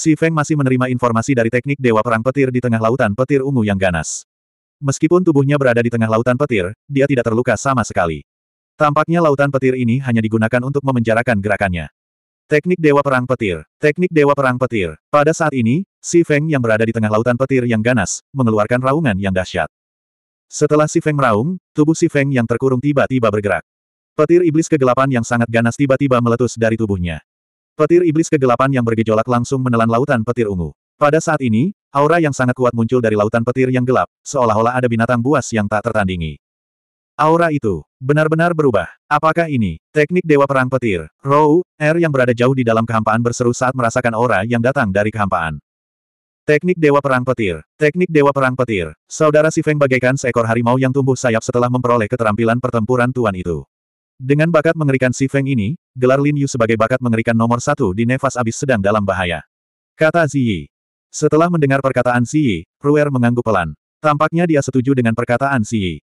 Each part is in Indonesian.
Si Feng masih menerima informasi dari teknik Dewa Perang Petir di tengah lautan petir ungu yang ganas. Meskipun tubuhnya berada di tengah lautan petir, dia tidak terluka sama sekali. Tampaknya lautan petir ini hanya digunakan untuk memenjarakan gerakannya. Teknik Dewa Perang Petir. Teknik Dewa Perang Petir. Pada saat ini, Si Feng yang berada di tengah lautan petir yang ganas, mengeluarkan raungan yang dahsyat. Setelah Si Feng meraung, tubuh Si Feng yang terkurung tiba-tiba bergerak. Petir iblis kegelapan yang sangat ganas tiba-tiba meletus dari tubuhnya. Petir iblis kegelapan yang bergejolak langsung menelan lautan petir ungu. Pada saat ini, aura yang sangat kuat muncul dari lautan petir yang gelap, seolah-olah ada binatang buas yang tak tertandingi. Aura itu benar-benar berubah. Apakah ini teknik Dewa Perang Petir? Row, R yang berada jauh di dalam kehampaan berseru saat merasakan aura yang datang dari kehampaan. Teknik Dewa Perang Petir. Teknik Dewa Perang Petir. Saudara Si Feng bagaikan seekor harimau yang tumbuh sayap setelah memperoleh keterampilan pertempuran tuan itu. Dengan bakat mengerikan Si Feng ini, gelar Lin Yu sebagai bakat mengerikan nomor satu di Nevas Abis sedang dalam bahaya. Kata Ziyi. Setelah mendengar perkataan Ziyi, Ruer mengangguk pelan. Tampaknya dia setuju dengan perkataan Ziyi.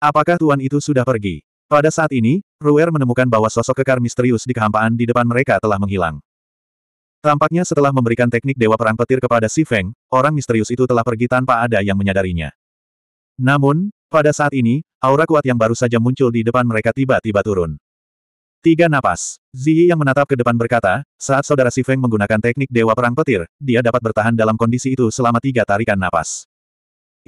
Apakah tuan itu sudah pergi? Pada saat ini, Ruer menemukan bahwa sosok kekar misterius di kehampaan di depan mereka telah menghilang. Tampaknya setelah memberikan teknik Dewa Perang Petir kepada Si Feng, orang misterius itu telah pergi tanpa ada yang menyadarinya. Namun, pada saat ini, aura kuat yang baru saja muncul di depan mereka tiba-tiba turun. Tiga napas. Ziyi yang menatap ke depan berkata, saat saudara Si Feng menggunakan teknik Dewa Perang Petir, dia dapat bertahan dalam kondisi itu selama tiga tarikan napas.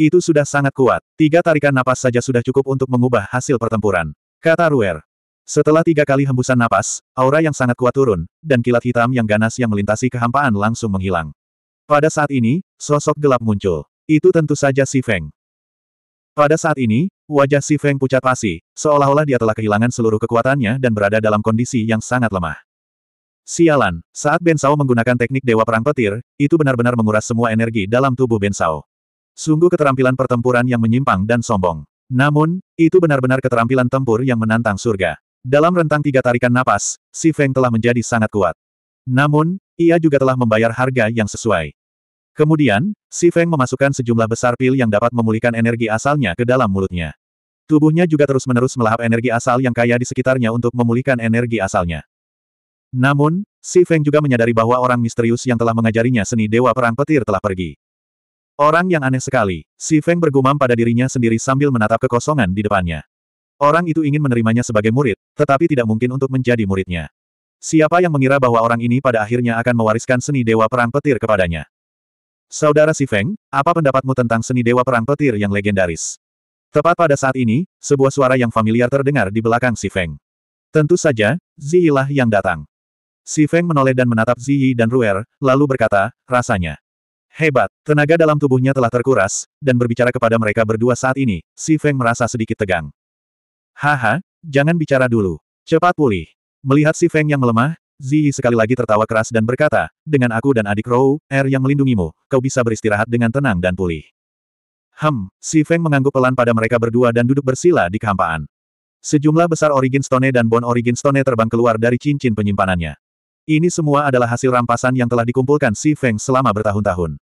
Itu sudah sangat kuat. Tiga tarikan napas saja sudah cukup untuk mengubah hasil pertempuran. Kata Ruer. Setelah tiga kali hembusan napas, aura yang sangat kuat turun, dan kilat hitam yang ganas yang melintasi kehampaan langsung menghilang. Pada saat ini, sosok gelap muncul. Itu tentu saja Si Feng. Pada saat ini, wajah Si Feng pucat pasi, seolah-olah dia telah kehilangan seluruh kekuatannya dan berada dalam kondisi yang sangat lemah. Sialan, saat Ben Sao menggunakan teknik Dewa Perang Petir, itu benar-benar menguras semua energi dalam tubuh Ben Sao. Sungguh keterampilan pertempuran yang menyimpang dan sombong. Namun, itu benar-benar keterampilan tempur yang menantang surga. Dalam rentang tiga tarikan napas, Si Feng telah menjadi sangat kuat. Namun, ia juga telah membayar harga yang sesuai. Kemudian, Si Feng memasukkan sejumlah besar pil yang dapat memulihkan energi asalnya ke dalam mulutnya. Tubuhnya juga terus-menerus melahap energi asal yang kaya di sekitarnya untuk memulihkan energi asalnya. Namun, Si Feng juga menyadari bahwa orang misterius yang telah mengajarinya seni Dewa Perang Petir telah pergi. Orang yang aneh sekali. Si Feng bergumam pada dirinya sendiri sambil menatap kekosongan di depannya. Orang itu ingin menerimanya sebagai murid, tetapi tidak mungkin untuk menjadi muridnya. Siapa yang mengira bahwa orang ini pada akhirnya akan mewariskan seni Dewa Perang Petir kepadanya? Saudara Si Feng, apa pendapatmu tentang seni Dewa Perang Petir yang legendaris? Tepat pada saat ini, sebuah suara yang familiar terdengar di belakang Si Feng. Tentu saja, Ziyi lah yang datang. Si Feng menoleh dan menatap Ziyi dan Ruer, lalu berkata, rasanya. Hebat, tenaga dalam tubuhnya telah terkuras, dan berbicara kepada mereka berdua saat ini, Si Feng merasa sedikit tegang. Haha, jangan bicara dulu. Cepat pulih. Melihat Si Feng yang melemah, Ziyi sekali lagi tertawa keras dan berkata, dengan aku dan adik Rou, Er yang melindungimu, kau bisa beristirahat dengan tenang dan pulih. Hem, Si Feng mengangguk pelan pada mereka berdua dan duduk bersila di kehampaan. Sejumlah besar Origin Stone dan Bon Origin Stone terbang keluar dari cincin penyimpanannya. Ini semua adalah hasil rampasan yang telah dikumpulkan Si Feng selama bertahun-tahun.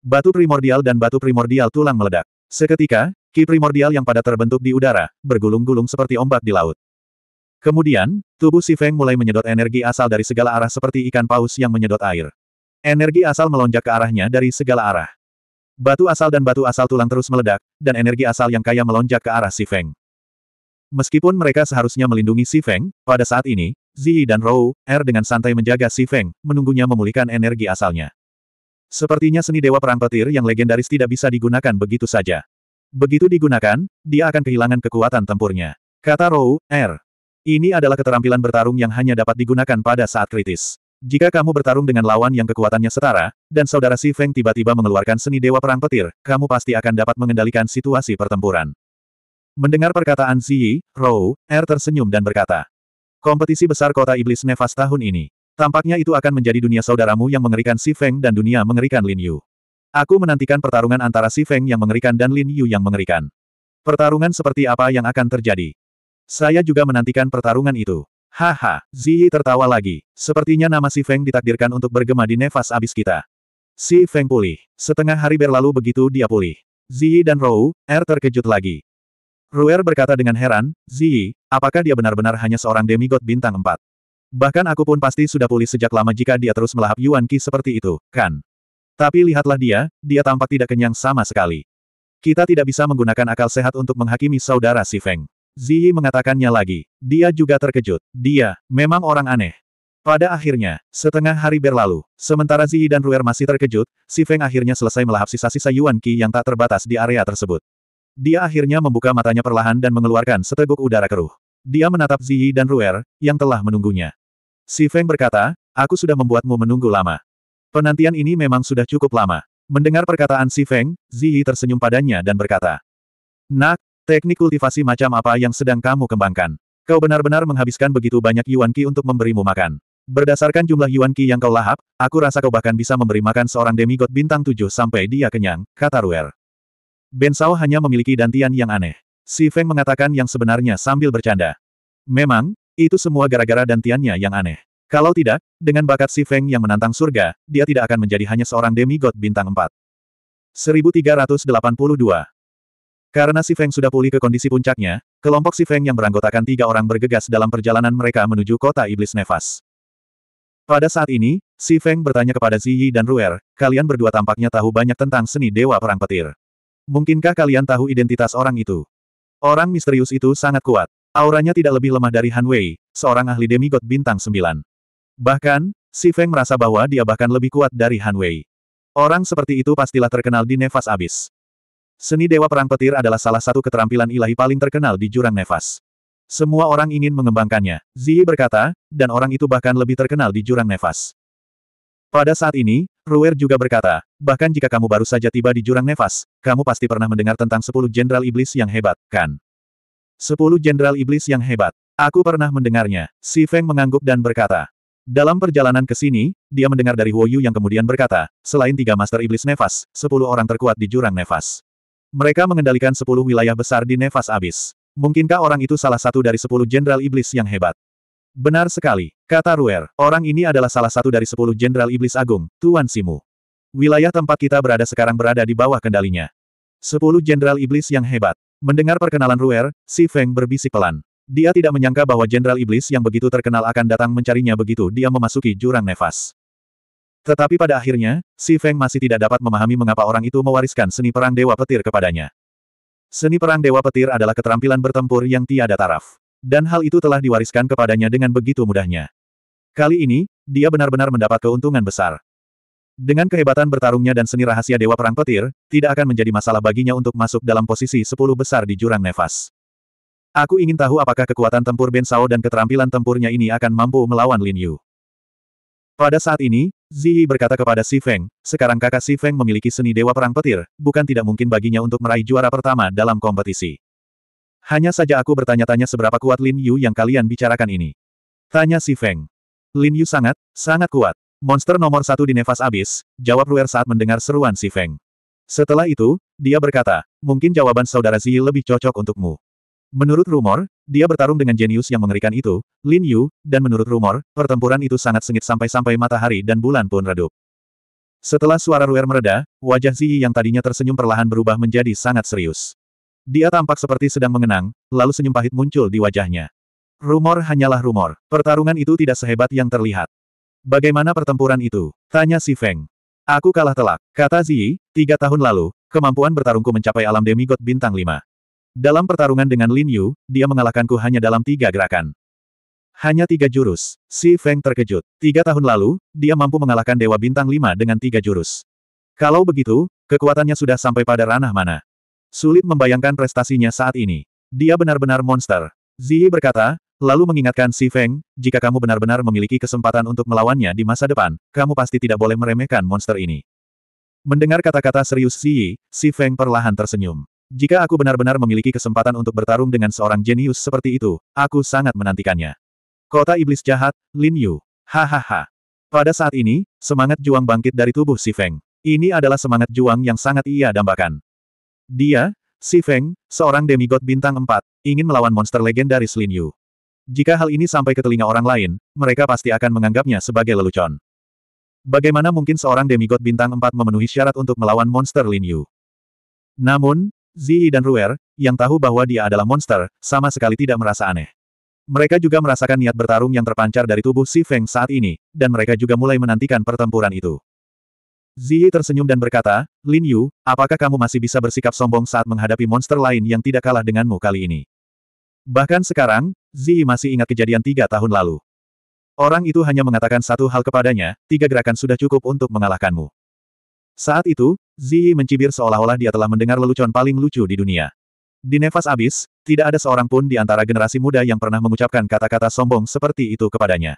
Batu primordial dan batu primordial tulang meledak. Seketika, ki primordial yang pada terbentuk di udara, bergulung-gulung seperti ombak di laut. Kemudian, tubuh Si Feng mulai menyedot energi asal dari segala arah seperti ikan paus yang menyedot air. Energi asal melonjak ke arahnya dari segala arah. Batu asal dan batu asal tulang terus meledak, dan energi asal yang kaya melonjak ke arah Si Feng. Meskipun mereka seharusnya melindungi Si Feng, pada saat ini, Ziyi dan Rou, Er dengan santai menjaga Si Feng, menunggunya memulihkan energi asalnya. Sepertinya seni Dewa Perang Petir yang legendaris tidak bisa digunakan begitu saja. Begitu digunakan, dia akan kehilangan kekuatan tempurnya. Kata Rou, R. Ini adalah keterampilan bertarung yang hanya dapat digunakan pada saat kritis. Jika kamu bertarung dengan lawan yang kekuatannya setara, dan saudara Si Feng tiba-tiba mengeluarkan seni Dewa Perang Petir, kamu pasti akan dapat mengendalikan situasi pertempuran. Mendengar perkataan Ziyi, Rou, R tersenyum dan berkata, Kompetisi besar kota iblis Nevas tahun ini. Tampaknya itu akan menjadi dunia saudaramu yang mengerikan Si Feng dan dunia mengerikan Lin Yu. Aku menantikan pertarungan antara Si Feng yang mengerikan dan Lin Yu yang mengerikan. Pertarungan seperti apa yang akan terjadi? Saya juga menantikan pertarungan itu. Haha, Ziyi tertawa lagi. Sepertinya nama Si Feng ditakdirkan untuk bergema di nefas abis kita. Si Feng pulih. Setengah hari berlalu begitu dia pulih. Ziyi dan Rou, Er terkejut lagi. Ruer berkata dengan heran, Ziyi, apakah dia benar-benar hanya seorang demigod bintang empat? Bahkan aku pun pasti sudah pulih sejak lama jika dia terus melahap Yuan Qi seperti itu, kan? Tapi lihatlah dia, dia tampak tidak kenyang sama sekali. Kita tidak bisa menggunakan akal sehat untuk menghakimi saudara si Feng. Ziyi mengatakannya lagi. Dia juga terkejut. Dia, memang orang aneh. Pada akhirnya, setengah hari berlalu, sementara Ziyi dan Ruer masih terkejut, si Feng akhirnya selesai melahap sisa-sisa Yuan Qi yang tak terbatas di area tersebut. Dia akhirnya membuka matanya perlahan dan mengeluarkan seteguk udara keruh. Dia menatap Ziyi dan Ruer, yang telah menunggunya. Si Feng berkata, aku sudah membuatmu menunggu lama. Penantian ini memang sudah cukup lama. Mendengar perkataan si Feng, Ziyi tersenyum padanya dan berkata, Nak, Teknik kultivasi macam apa yang sedang kamu kembangkan? Kau benar-benar menghabiskan begitu banyak Yuan Qi untuk memberimu makan. Berdasarkan jumlah Yuan Qi yang kau lahap, aku rasa kau bahkan bisa memberi makan seorang demigod bintang tujuh sampai dia kenyang, kata Ruer. Ben Sao hanya memiliki dantian yang aneh. Si Feng mengatakan yang sebenarnya sambil bercanda. Memang, itu semua gara-gara dantiannya yang aneh. Kalau tidak, dengan bakat si Feng yang menantang surga, dia tidak akan menjadi hanya seorang demigod bintang empat. 1382 karena si Feng sudah pulih ke kondisi puncaknya, kelompok si Feng yang beranggotakan tiga orang bergegas dalam perjalanan mereka menuju kota Iblis Nefas. Pada saat ini, si Feng bertanya kepada Ziyi dan Ruer, kalian berdua tampaknya tahu banyak tentang seni Dewa Perang Petir. Mungkinkah kalian tahu identitas orang itu? Orang misterius itu sangat kuat. Auranya tidak lebih lemah dari Han Wei, seorang ahli demigod bintang sembilan. Bahkan, si Feng merasa bahwa dia bahkan lebih kuat dari Han Wei. Orang seperti itu pastilah terkenal di Nefas Abis. Seni Dewa Perang Petir adalah salah satu keterampilan ilahi paling terkenal di Jurang Nefas. Semua orang ingin mengembangkannya, Ziyi berkata, dan orang itu bahkan lebih terkenal di Jurang Nefas. Pada saat ini, Ruer juga berkata, bahkan jika kamu baru saja tiba di Jurang Nefas, kamu pasti pernah mendengar tentang sepuluh Jenderal Iblis yang hebat, kan? Sepuluh Jenderal Iblis yang hebat. Aku pernah mendengarnya. Si Feng mengangguk dan berkata. Dalam perjalanan ke sini, dia mendengar dari Wo Yu yang kemudian berkata, selain tiga Master Iblis Nefas, sepuluh orang terkuat di Jurang Nefas. Mereka mengendalikan sepuluh wilayah besar di Nefas Abis. Mungkinkah orang itu salah satu dari sepuluh jenderal iblis yang hebat? Benar sekali, kata Ruer. Orang ini adalah salah satu dari sepuluh jenderal iblis agung, Tuan Simu. Wilayah tempat kita berada sekarang berada di bawah kendalinya. Sepuluh jenderal iblis yang hebat. Mendengar perkenalan Ruer, Si Feng berbisik pelan. Dia tidak menyangka bahwa jenderal iblis yang begitu terkenal akan datang mencarinya begitu dia memasuki jurang nefas. Tetapi pada akhirnya, Si Feng masih tidak dapat memahami mengapa orang itu mewariskan seni perang Dewa Petir kepadanya. Seni perang Dewa Petir adalah keterampilan bertempur yang tiada taraf. Dan hal itu telah diwariskan kepadanya dengan begitu mudahnya. Kali ini, dia benar-benar mendapat keuntungan besar. Dengan kehebatan bertarungnya dan seni rahasia Dewa Perang Petir, tidak akan menjadi masalah baginya untuk masuk dalam posisi sepuluh besar di jurang nefas. Aku ingin tahu apakah kekuatan tempur Ben Sao dan keterampilan tempurnya ini akan mampu melawan Lin Yu. Pada saat ini, Ziyi berkata kepada Si Feng, sekarang kakak Si Feng memiliki seni dewa perang petir, bukan tidak mungkin baginya untuk meraih juara pertama dalam kompetisi. Hanya saja aku bertanya-tanya seberapa kuat Lin Yu yang kalian bicarakan ini. Tanya Si Feng. Lin Yu sangat, sangat kuat. Monster nomor satu di Nefas Abis, jawab Ruer saat mendengar seruan Si Feng. Setelah itu, dia berkata, mungkin jawaban saudara Ziyi lebih cocok untukmu. Menurut rumor, dia bertarung dengan jenius yang mengerikan itu, Lin Yu, dan menurut rumor, pertempuran itu sangat sengit sampai-sampai matahari dan bulan pun redup. Setelah suara Ruer mereda, wajah Ziyi yang tadinya tersenyum perlahan berubah menjadi sangat serius. Dia tampak seperti sedang mengenang, lalu senyum pahit muncul di wajahnya. Rumor hanyalah rumor. Pertarungan itu tidak sehebat yang terlihat. Bagaimana pertempuran itu? Tanya si Feng. Aku kalah telak. Kata Ziyi, tiga tahun lalu, kemampuan bertarungku mencapai alam demigod bintang lima. Dalam pertarungan dengan Lin Yu, dia mengalahkanku hanya dalam tiga gerakan. Hanya tiga jurus. Si Feng terkejut. Tiga tahun lalu, dia mampu mengalahkan Dewa Bintang Lima dengan tiga jurus. Kalau begitu, kekuatannya sudah sampai pada ranah mana? Sulit membayangkan prestasinya saat ini. Dia benar-benar monster. Ziyi berkata, lalu mengingatkan Si Feng, jika kamu benar-benar memiliki kesempatan untuk melawannya di masa depan, kamu pasti tidak boleh meremehkan monster ini. Mendengar kata-kata serius Ziyi, Si Feng perlahan tersenyum. Jika aku benar-benar memiliki kesempatan untuk bertarung dengan seorang jenius seperti itu, aku sangat menantikannya. Kota Iblis Jahat, Lin Yu. Hahaha. Pada saat ini, semangat juang bangkit dari tubuh Si Feng. Ini adalah semangat juang yang sangat ia dambakan. Dia, Si Feng, seorang demigod bintang 4, ingin melawan monster legendaris Lin Yu. Jika hal ini sampai ke telinga orang lain, mereka pasti akan menganggapnya sebagai lelucon. Bagaimana mungkin seorang demigod bintang 4 memenuhi syarat untuk melawan monster Lin Yu? Namun, Ziyi dan Ruer, yang tahu bahwa dia adalah monster, sama sekali tidak merasa aneh. Mereka juga merasakan niat bertarung yang terpancar dari tubuh Si Feng saat ini, dan mereka juga mulai menantikan pertempuran itu. Ziyi tersenyum dan berkata, Lin Yu, apakah kamu masih bisa bersikap sombong saat menghadapi monster lain yang tidak kalah denganmu kali ini? Bahkan sekarang, Ziyi masih ingat kejadian tiga tahun lalu. Orang itu hanya mengatakan satu hal kepadanya, tiga gerakan sudah cukup untuk mengalahkanmu. Saat itu, Ziyi mencibir seolah-olah dia telah mendengar lelucon paling lucu di dunia. Di Nevas Abis, tidak ada seorang pun di antara generasi muda yang pernah mengucapkan kata-kata sombong seperti itu kepadanya.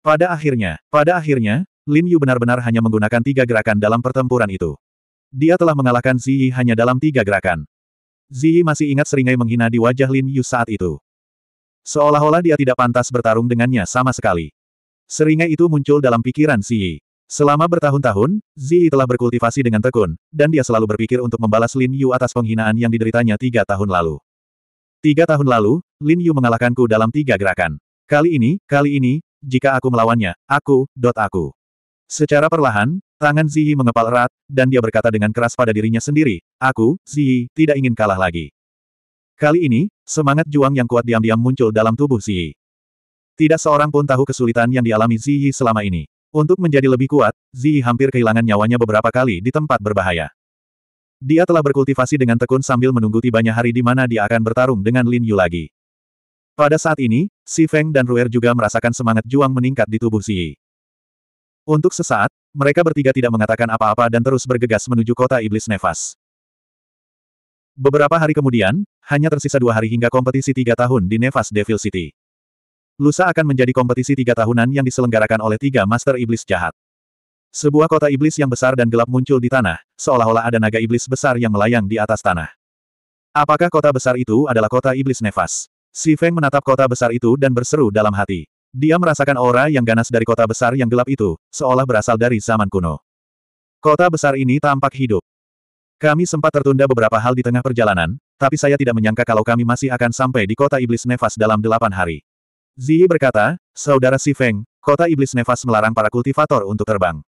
Pada akhirnya, pada akhirnya, Lin Yu benar-benar hanya menggunakan tiga gerakan dalam pertempuran itu. Dia telah mengalahkan Ziyi hanya dalam tiga gerakan. Ziyi masih ingat seringai menghina di wajah Lin Yu saat itu. Seolah-olah dia tidak pantas bertarung dengannya sama sekali. Seringai itu muncul dalam pikiran Ziyi. Selama bertahun-tahun, Ziyi telah berkultivasi dengan tekun, dan dia selalu berpikir untuk membalas Lin Yu atas penghinaan yang dideritanya tiga tahun lalu. Tiga tahun lalu, Lin Yu mengalahkanku dalam tiga gerakan. Kali ini, kali ini, jika aku melawannya, aku, dot aku. Secara perlahan, tangan Ziyi mengepal erat, dan dia berkata dengan keras pada dirinya sendiri, Aku, Ziyi, tidak ingin kalah lagi. Kali ini, semangat juang yang kuat diam-diam muncul dalam tubuh Ziyi. Tidak seorang pun tahu kesulitan yang dialami Ziyi selama ini. Untuk menjadi lebih kuat, Ziyi hampir kehilangan nyawanya beberapa kali di tempat berbahaya. Dia telah berkultivasi dengan tekun sambil menunggu tibanya hari di mana dia akan bertarung dengan Lin Yu lagi. Pada saat ini, Si Feng dan Ruer juga merasakan semangat juang meningkat di tubuh Ziyi. Untuk sesaat, mereka bertiga tidak mengatakan apa-apa dan terus bergegas menuju kota iblis Nefas. Beberapa hari kemudian, hanya tersisa dua hari hingga kompetisi tiga tahun di Nefas Devil City. Lusa akan menjadi kompetisi tiga tahunan yang diselenggarakan oleh tiga Master Iblis Jahat. Sebuah kota iblis yang besar dan gelap muncul di tanah, seolah-olah ada naga iblis besar yang melayang di atas tanah. Apakah kota besar itu adalah kota iblis Nefas? Si Feng menatap kota besar itu dan berseru dalam hati. Dia merasakan aura yang ganas dari kota besar yang gelap itu, seolah berasal dari zaman kuno. Kota besar ini tampak hidup. Kami sempat tertunda beberapa hal di tengah perjalanan, tapi saya tidak menyangka kalau kami masih akan sampai di kota Iblis Nefas dalam delapan hari. Ziyi berkata, Saudara Si Feng, kota Iblis Nefas melarang para kultivator untuk terbang.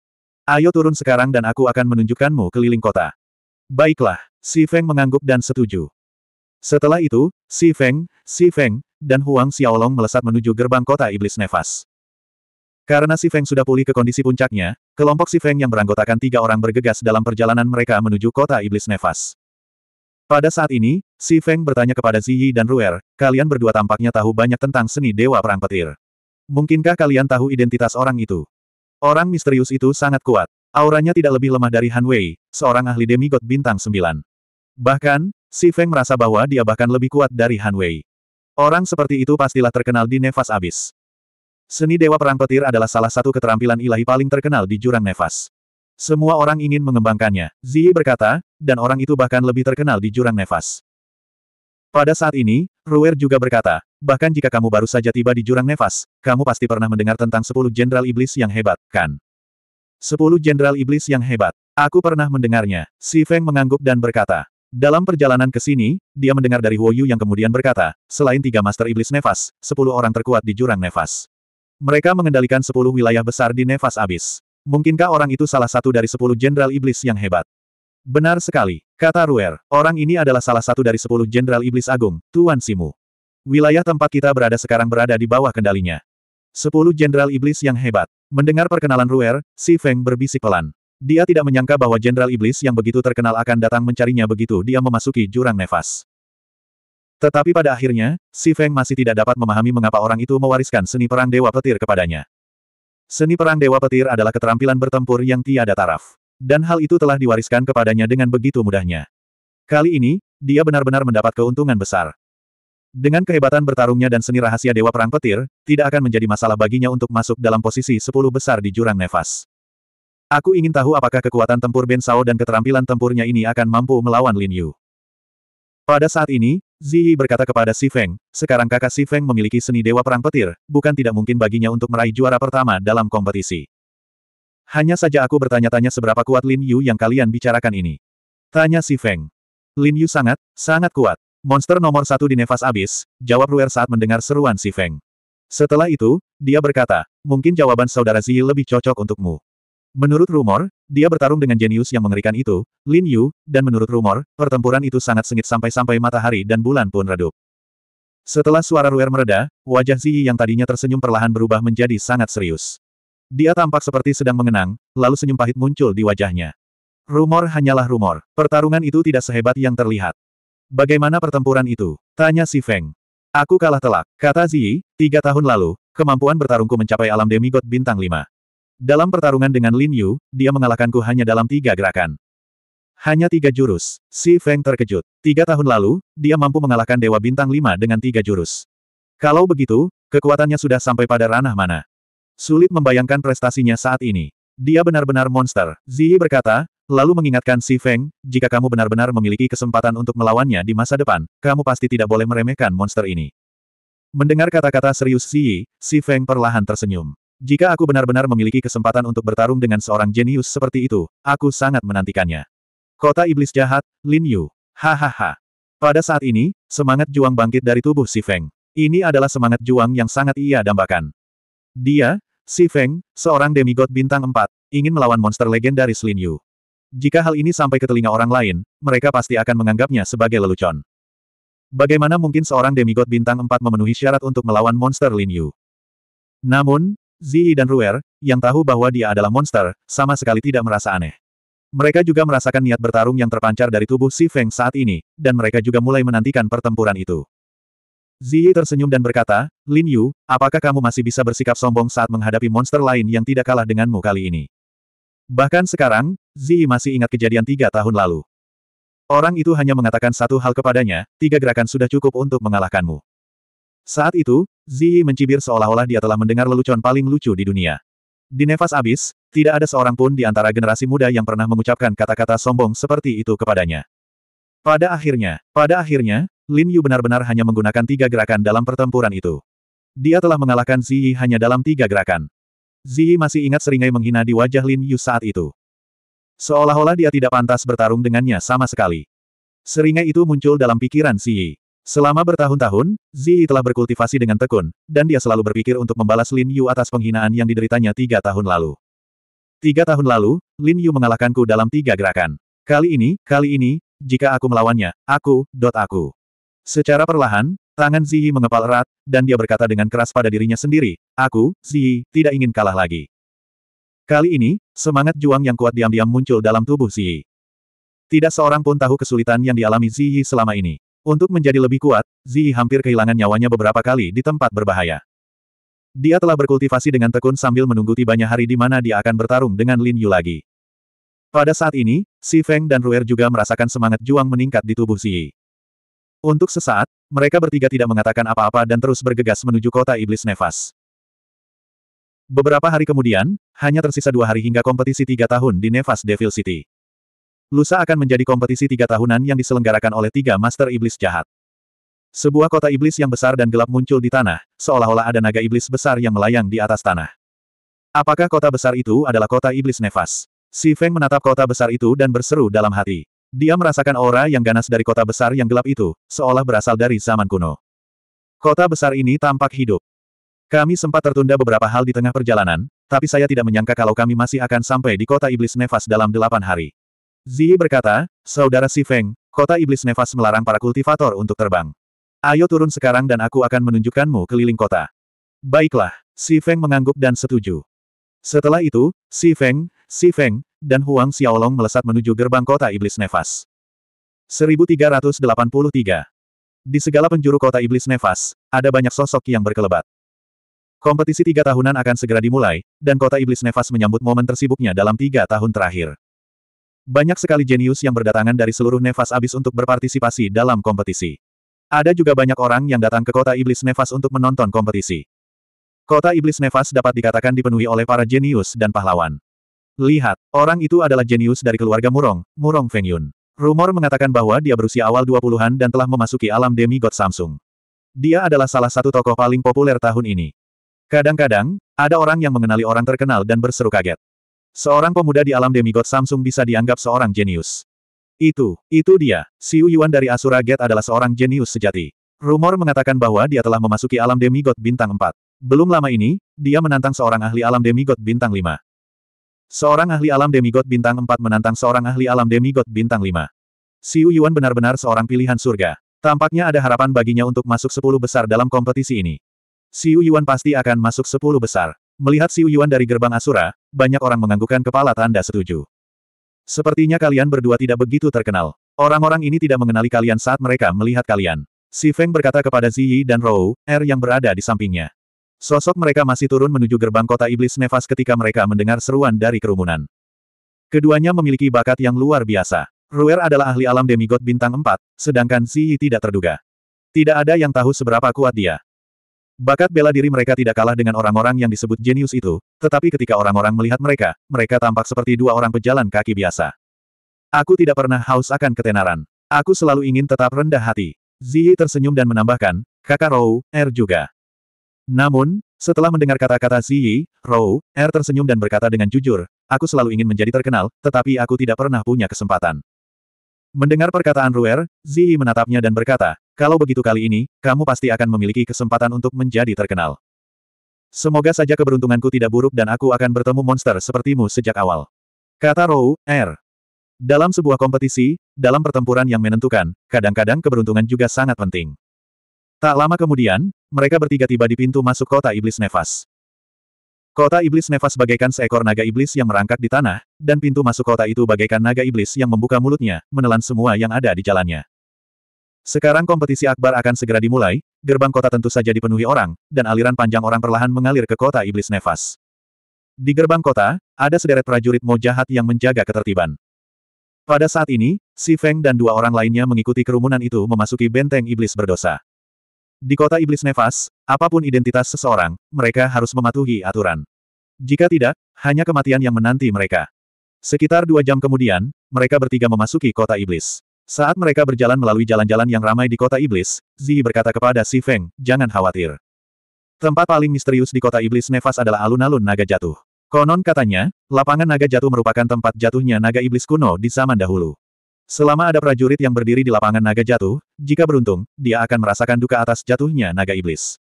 Ayo turun sekarang dan aku akan menunjukkanmu keliling kota. Baiklah, Si Feng mengangguk dan setuju. Setelah itu, Si Feng, Si Feng, dan Huang Xiaolong melesat menuju gerbang kota Iblis Nefas. Karena Si Feng sudah pulih ke kondisi puncaknya, kelompok Si Feng yang beranggotakan tiga orang bergegas dalam perjalanan mereka menuju kota Iblis Nefas. Pada saat ini, Si Feng bertanya kepada Ziyi dan Ruer, kalian berdua tampaknya tahu banyak tentang seni Dewa Perang Petir. Mungkinkah kalian tahu identitas orang itu? Orang misterius itu sangat kuat. Auranya tidak lebih lemah dari Han Wei, seorang ahli demigod bintang sembilan. Bahkan, Si Feng merasa bahwa dia bahkan lebih kuat dari Han Wei. Orang seperti itu pastilah terkenal di Nevas Abis. Seni Dewa Perang Petir adalah salah satu keterampilan ilahi paling terkenal di Jurang Nevas. Semua orang ingin mengembangkannya, Ziyi berkata, dan orang itu bahkan lebih terkenal di Jurang Nevas. Pada saat ini, Ruer juga berkata, bahkan jika kamu baru saja tiba di Jurang Nevas, kamu pasti pernah mendengar tentang sepuluh Jenderal Iblis yang hebat, kan? Sepuluh Jenderal Iblis yang hebat. Aku pernah mendengarnya. Si Feng mengangguk dan berkata, dalam perjalanan ke sini, dia mendengar dari Yu yang kemudian berkata, selain tiga Master Iblis Nefas, sepuluh orang terkuat di Jurang Nefas. Mereka mengendalikan sepuluh wilayah besar di Nefas Abis. Mungkinkah orang itu salah satu dari sepuluh Jenderal Iblis yang hebat? Benar sekali, kata Ruer. Orang ini adalah salah satu dari sepuluh Jenderal Iblis Agung, Tuan Simu. Wilayah tempat kita berada sekarang berada di bawah kendalinya. Sepuluh Jenderal Iblis yang hebat. Mendengar perkenalan Ruer, Si Feng berbisik pelan. Dia tidak menyangka bahwa Jenderal Iblis yang begitu terkenal akan datang mencarinya begitu dia memasuki jurang nefas. Tetapi pada akhirnya, Si Feng masih tidak dapat memahami mengapa orang itu mewariskan seni perang Dewa Petir kepadanya. Seni perang Dewa Petir adalah keterampilan bertempur yang tiada taraf. Dan hal itu telah diwariskan kepadanya dengan begitu mudahnya. Kali ini, dia benar-benar mendapat keuntungan besar. Dengan kehebatan bertarungnya dan seni rahasia Dewa Perang Petir, tidak akan menjadi masalah baginya untuk masuk dalam posisi sepuluh besar di jurang nefas. Aku ingin tahu apakah kekuatan tempur Ben Sao dan keterampilan tempurnya ini akan mampu melawan Lin Yu. Pada saat ini, Ziyi berkata kepada Si Feng, sekarang kakak Si Feng memiliki seni dewa perang petir, bukan tidak mungkin baginya untuk meraih juara pertama dalam kompetisi. Hanya saja aku bertanya-tanya seberapa kuat Lin Yu yang kalian bicarakan ini. Tanya Si Feng. Lin Yu sangat, sangat kuat. Monster nomor satu di Nevas Abyss, jawab Ruer saat mendengar seruan Si Feng. Setelah itu, dia berkata, mungkin jawaban saudara Ziyi lebih cocok untukmu. Menurut rumor, dia bertarung dengan jenius yang mengerikan itu, Lin Yu, dan menurut rumor, pertempuran itu sangat sengit sampai-sampai matahari dan bulan pun redup. Setelah suara Ruer mereda, wajah Ziyi yang tadinya tersenyum perlahan berubah menjadi sangat serius. Dia tampak seperti sedang mengenang, lalu senyum pahit muncul di wajahnya. Rumor hanyalah rumor. Pertarungan itu tidak sehebat yang terlihat. Bagaimana pertempuran itu? Tanya si Feng. Aku kalah telak, kata Ziyi, tiga tahun lalu, kemampuan bertarungku mencapai alam demigod bintang lima. Dalam pertarungan dengan Lin Yu, dia mengalahkanku hanya dalam tiga gerakan. Hanya tiga jurus. Si Feng terkejut. Tiga tahun lalu, dia mampu mengalahkan Dewa Bintang Lima dengan tiga jurus. Kalau begitu, kekuatannya sudah sampai pada ranah mana? Sulit membayangkan prestasinya saat ini. Dia benar-benar monster, Ziyi berkata, lalu mengingatkan Si Feng, jika kamu benar-benar memiliki kesempatan untuk melawannya di masa depan, kamu pasti tidak boleh meremehkan monster ini. Mendengar kata-kata serius Ziyi, Si Feng perlahan tersenyum. Jika aku benar-benar memiliki kesempatan untuk bertarung dengan seorang jenius seperti itu, aku sangat menantikannya. Kota Iblis Jahat, Lin Yu. Hahaha. Pada saat ini, semangat juang bangkit dari tubuh Si Feng. Ini adalah semangat juang yang sangat ia dambakan. Dia, Si Feng, seorang demigod bintang 4, ingin melawan monster legendaris Lin Yu. Jika hal ini sampai ke telinga orang lain, mereka pasti akan menganggapnya sebagai lelucon. Bagaimana mungkin seorang demigod bintang 4 memenuhi syarat untuk melawan monster Lin Yu? Namun, Ziyi dan Ruer, yang tahu bahwa dia adalah monster, sama sekali tidak merasa aneh. Mereka juga merasakan niat bertarung yang terpancar dari tubuh Si Feng saat ini, dan mereka juga mulai menantikan pertempuran itu. Ziyi tersenyum dan berkata, Lin Yu, apakah kamu masih bisa bersikap sombong saat menghadapi monster lain yang tidak kalah denganmu kali ini? Bahkan sekarang, Ziyi masih ingat kejadian tiga tahun lalu. Orang itu hanya mengatakan satu hal kepadanya, tiga gerakan sudah cukup untuk mengalahkanmu. Saat itu, Ziyi mencibir seolah-olah dia telah mendengar lelucon paling lucu di dunia. Di Nevas Abis, tidak ada seorang pun di antara generasi muda yang pernah mengucapkan kata-kata sombong seperti itu kepadanya. Pada akhirnya, pada akhirnya, Lin Yu benar-benar hanya menggunakan tiga gerakan dalam pertempuran itu. Dia telah mengalahkan Ziyi hanya dalam tiga gerakan. Ziyi masih ingat seringai menghina di wajah Lin Yu saat itu. Seolah-olah dia tidak pantas bertarung dengannya sama sekali. Seringai itu muncul dalam pikiran Ziyi. Selama bertahun-tahun, Ziyi telah berkultivasi dengan tekun, dan dia selalu berpikir untuk membalas Lin Yu atas penghinaan yang dideritanya tiga tahun lalu. Tiga tahun lalu, Lin Yu mengalahkanku dalam tiga gerakan. Kali ini, kali ini, jika aku melawannya, aku, dot aku. Secara perlahan, tangan Ziyi mengepal erat, dan dia berkata dengan keras pada dirinya sendiri, aku, Ziyi, tidak ingin kalah lagi. Kali ini, semangat juang yang kuat diam-diam muncul dalam tubuh Ziyi. Tidak seorang pun tahu kesulitan yang dialami Ziyi selama ini. Untuk menjadi lebih kuat, Ziyi hampir kehilangan nyawanya beberapa kali di tempat berbahaya. Dia telah berkultivasi dengan tekun sambil menunggu tibanya hari di mana dia akan bertarung dengan Lin Yu lagi. Pada saat ini, Si Feng dan Ruer juga merasakan semangat juang meningkat di tubuh Ziyi. Untuk sesaat, mereka bertiga tidak mengatakan apa-apa dan terus bergegas menuju kota Iblis Nefas. Beberapa hari kemudian, hanya tersisa dua hari hingga kompetisi tiga tahun di Nefas Devil City. Lusa akan menjadi kompetisi tiga tahunan yang diselenggarakan oleh tiga Master Iblis Jahat. Sebuah kota iblis yang besar dan gelap muncul di tanah, seolah-olah ada naga iblis besar yang melayang di atas tanah. Apakah kota besar itu adalah kota iblis Nefas? Si Feng menatap kota besar itu dan berseru dalam hati. Dia merasakan aura yang ganas dari kota besar yang gelap itu, seolah berasal dari zaman kuno. Kota besar ini tampak hidup. Kami sempat tertunda beberapa hal di tengah perjalanan, tapi saya tidak menyangka kalau kami masih akan sampai di kota iblis Nefas dalam delapan hari. Ziyi berkata, Saudara Si Feng, kota iblis Nevas melarang para kultivator untuk terbang. Ayo turun sekarang dan aku akan menunjukkanmu keliling kota. Baiklah, Si Feng mengangguk dan setuju. Setelah itu, Si Feng, Si Feng, dan Huang Xiaolong melesat menuju gerbang kota iblis Nevas. 1383. Di segala penjuru kota iblis Nevas, ada banyak sosok yang berkelebat. Kompetisi tiga tahunan akan segera dimulai, dan kota iblis Nevas menyambut momen tersibuknya dalam tiga tahun terakhir. Banyak sekali jenius yang berdatangan dari seluruh Nevas Abis untuk berpartisipasi dalam kompetisi. Ada juga banyak orang yang datang ke kota Iblis Nevas untuk menonton kompetisi. Kota Iblis Nevas dapat dikatakan dipenuhi oleh para jenius dan pahlawan. Lihat, orang itu adalah jenius dari keluarga Murong, Murong Feng Yun. Rumor mengatakan bahwa dia berusia awal 20-an dan telah memasuki alam demigod Samsung. Dia adalah salah satu tokoh paling populer tahun ini. Kadang-kadang, ada orang yang mengenali orang terkenal dan berseru kaget. Seorang pemuda di alam demigod Samsung bisa dianggap seorang jenius. Itu, itu dia. Xiu Yuan dari Asura Gate adalah seorang jenius sejati. Rumor mengatakan bahwa dia telah memasuki alam demigod bintang 4. Belum lama ini, dia menantang seorang ahli alam demigod bintang 5. Seorang ahli alam demigod bintang 4 menantang seorang ahli alam demigod bintang 5. Xiu Yuan benar-benar seorang pilihan surga. Tampaknya ada harapan baginya untuk masuk sepuluh besar dalam kompetisi ini. Xiu Yuan pasti akan masuk sepuluh besar. Melihat Xiu Yuan dari gerbang Asura, banyak orang menganggukkan kepala tanda setuju. Sepertinya kalian berdua tidak begitu terkenal. Orang-orang ini tidak mengenali kalian saat mereka melihat kalian. Si Feng berkata kepada Ziyi dan Rou, Er yang berada di sampingnya. Sosok mereka masih turun menuju gerbang kota iblis Nefas ketika mereka mendengar seruan dari kerumunan. Keduanya memiliki bakat yang luar biasa. Ruer adalah ahli alam demigod bintang 4, sedangkan Ziyi tidak terduga. Tidak ada yang tahu seberapa kuat dia. Bakat bela diri mereka tidak kalah dengan orang-orang yang disebut jenius itu, tetapi ketika orang-orang melihat mereka, mereka tampak seperti dua orang pejalan kaki biasa. Aku tidak pernah haus akan ketenaran. Aku selalu ingin tetap rendah hati. Ziyi tersenyum dan menambahkan, kakak Rou, Er juga. Namun, setelah mendengar kata-kata Ziyi, Rou, Er tersenyum dan berkata dengan jujur, aku selalu ingin menjadi terkenal, tetapi aku tidak pernah punya kesempatan. Mendengar perkataan Ruer, Ziyi menatapnya dan berkata, kalau begitu kali ini, kamu pasti akan memiliki kesempatan untuk menjadi terkenal. Semoga saja keberuntunganku tidak buruk dan aku akan bertemu monster sepertimu sejak awal. Kata Rou, R. Dalam sebuah kompetisi, dalam pertempuran yang menentukan, kadang-kadang keberuntungan juga sangat penting. Tak lama kemudian, mereka bertiga tiba di pintu masuk kota Iblis Nefas. Kota iblis Nefas bagaikan seekor naga iblis yang merangkak di tanah, dan pintu masuk kota itu bagaikan naga iblis yang membuka mulutnya, menelan semua yang ada di jalannya. Sekarang kompetisi akbar akan segera dimulai, gerbang kota tentu saja dipenuhi orang, dan aliran panjang orang perlahan mengalir ke kota iblis Nefas. Di gerbang kota, ada sederet prajurit Mo jahat yang menjaga ketertiban. Pada saat ini, Si Feng dan dua orang lainnya mengikuti kerumunan itu memasuki benteng iblis berdosa. Di kota iblis Nefas, apa pun identitas seseorang, mereka harus mematuhi aturan. Jika tidak, hanya kematian yang menanti mereka. Sekitar dua jam kemudian, mereka bertiga memasuki kota iblis. Saat mereka berjalan melalui jalan-jalan yang ramai di kota iblis, Zi berkata kepada Si Feng, jangan khawatir. Tempat paling misterius di kota iblis Nefas adalah alun-alun naga jatuh. Konon katanya, lapangan naga jatuh merupakan tempat jatuhnya naga iblis kuno di zaman dahulu. Selama ada prajurit yang berdiri di lapangan naga jatuh, jika beruntung, dia akan merasakan duka atas jatuhnya naga iblis.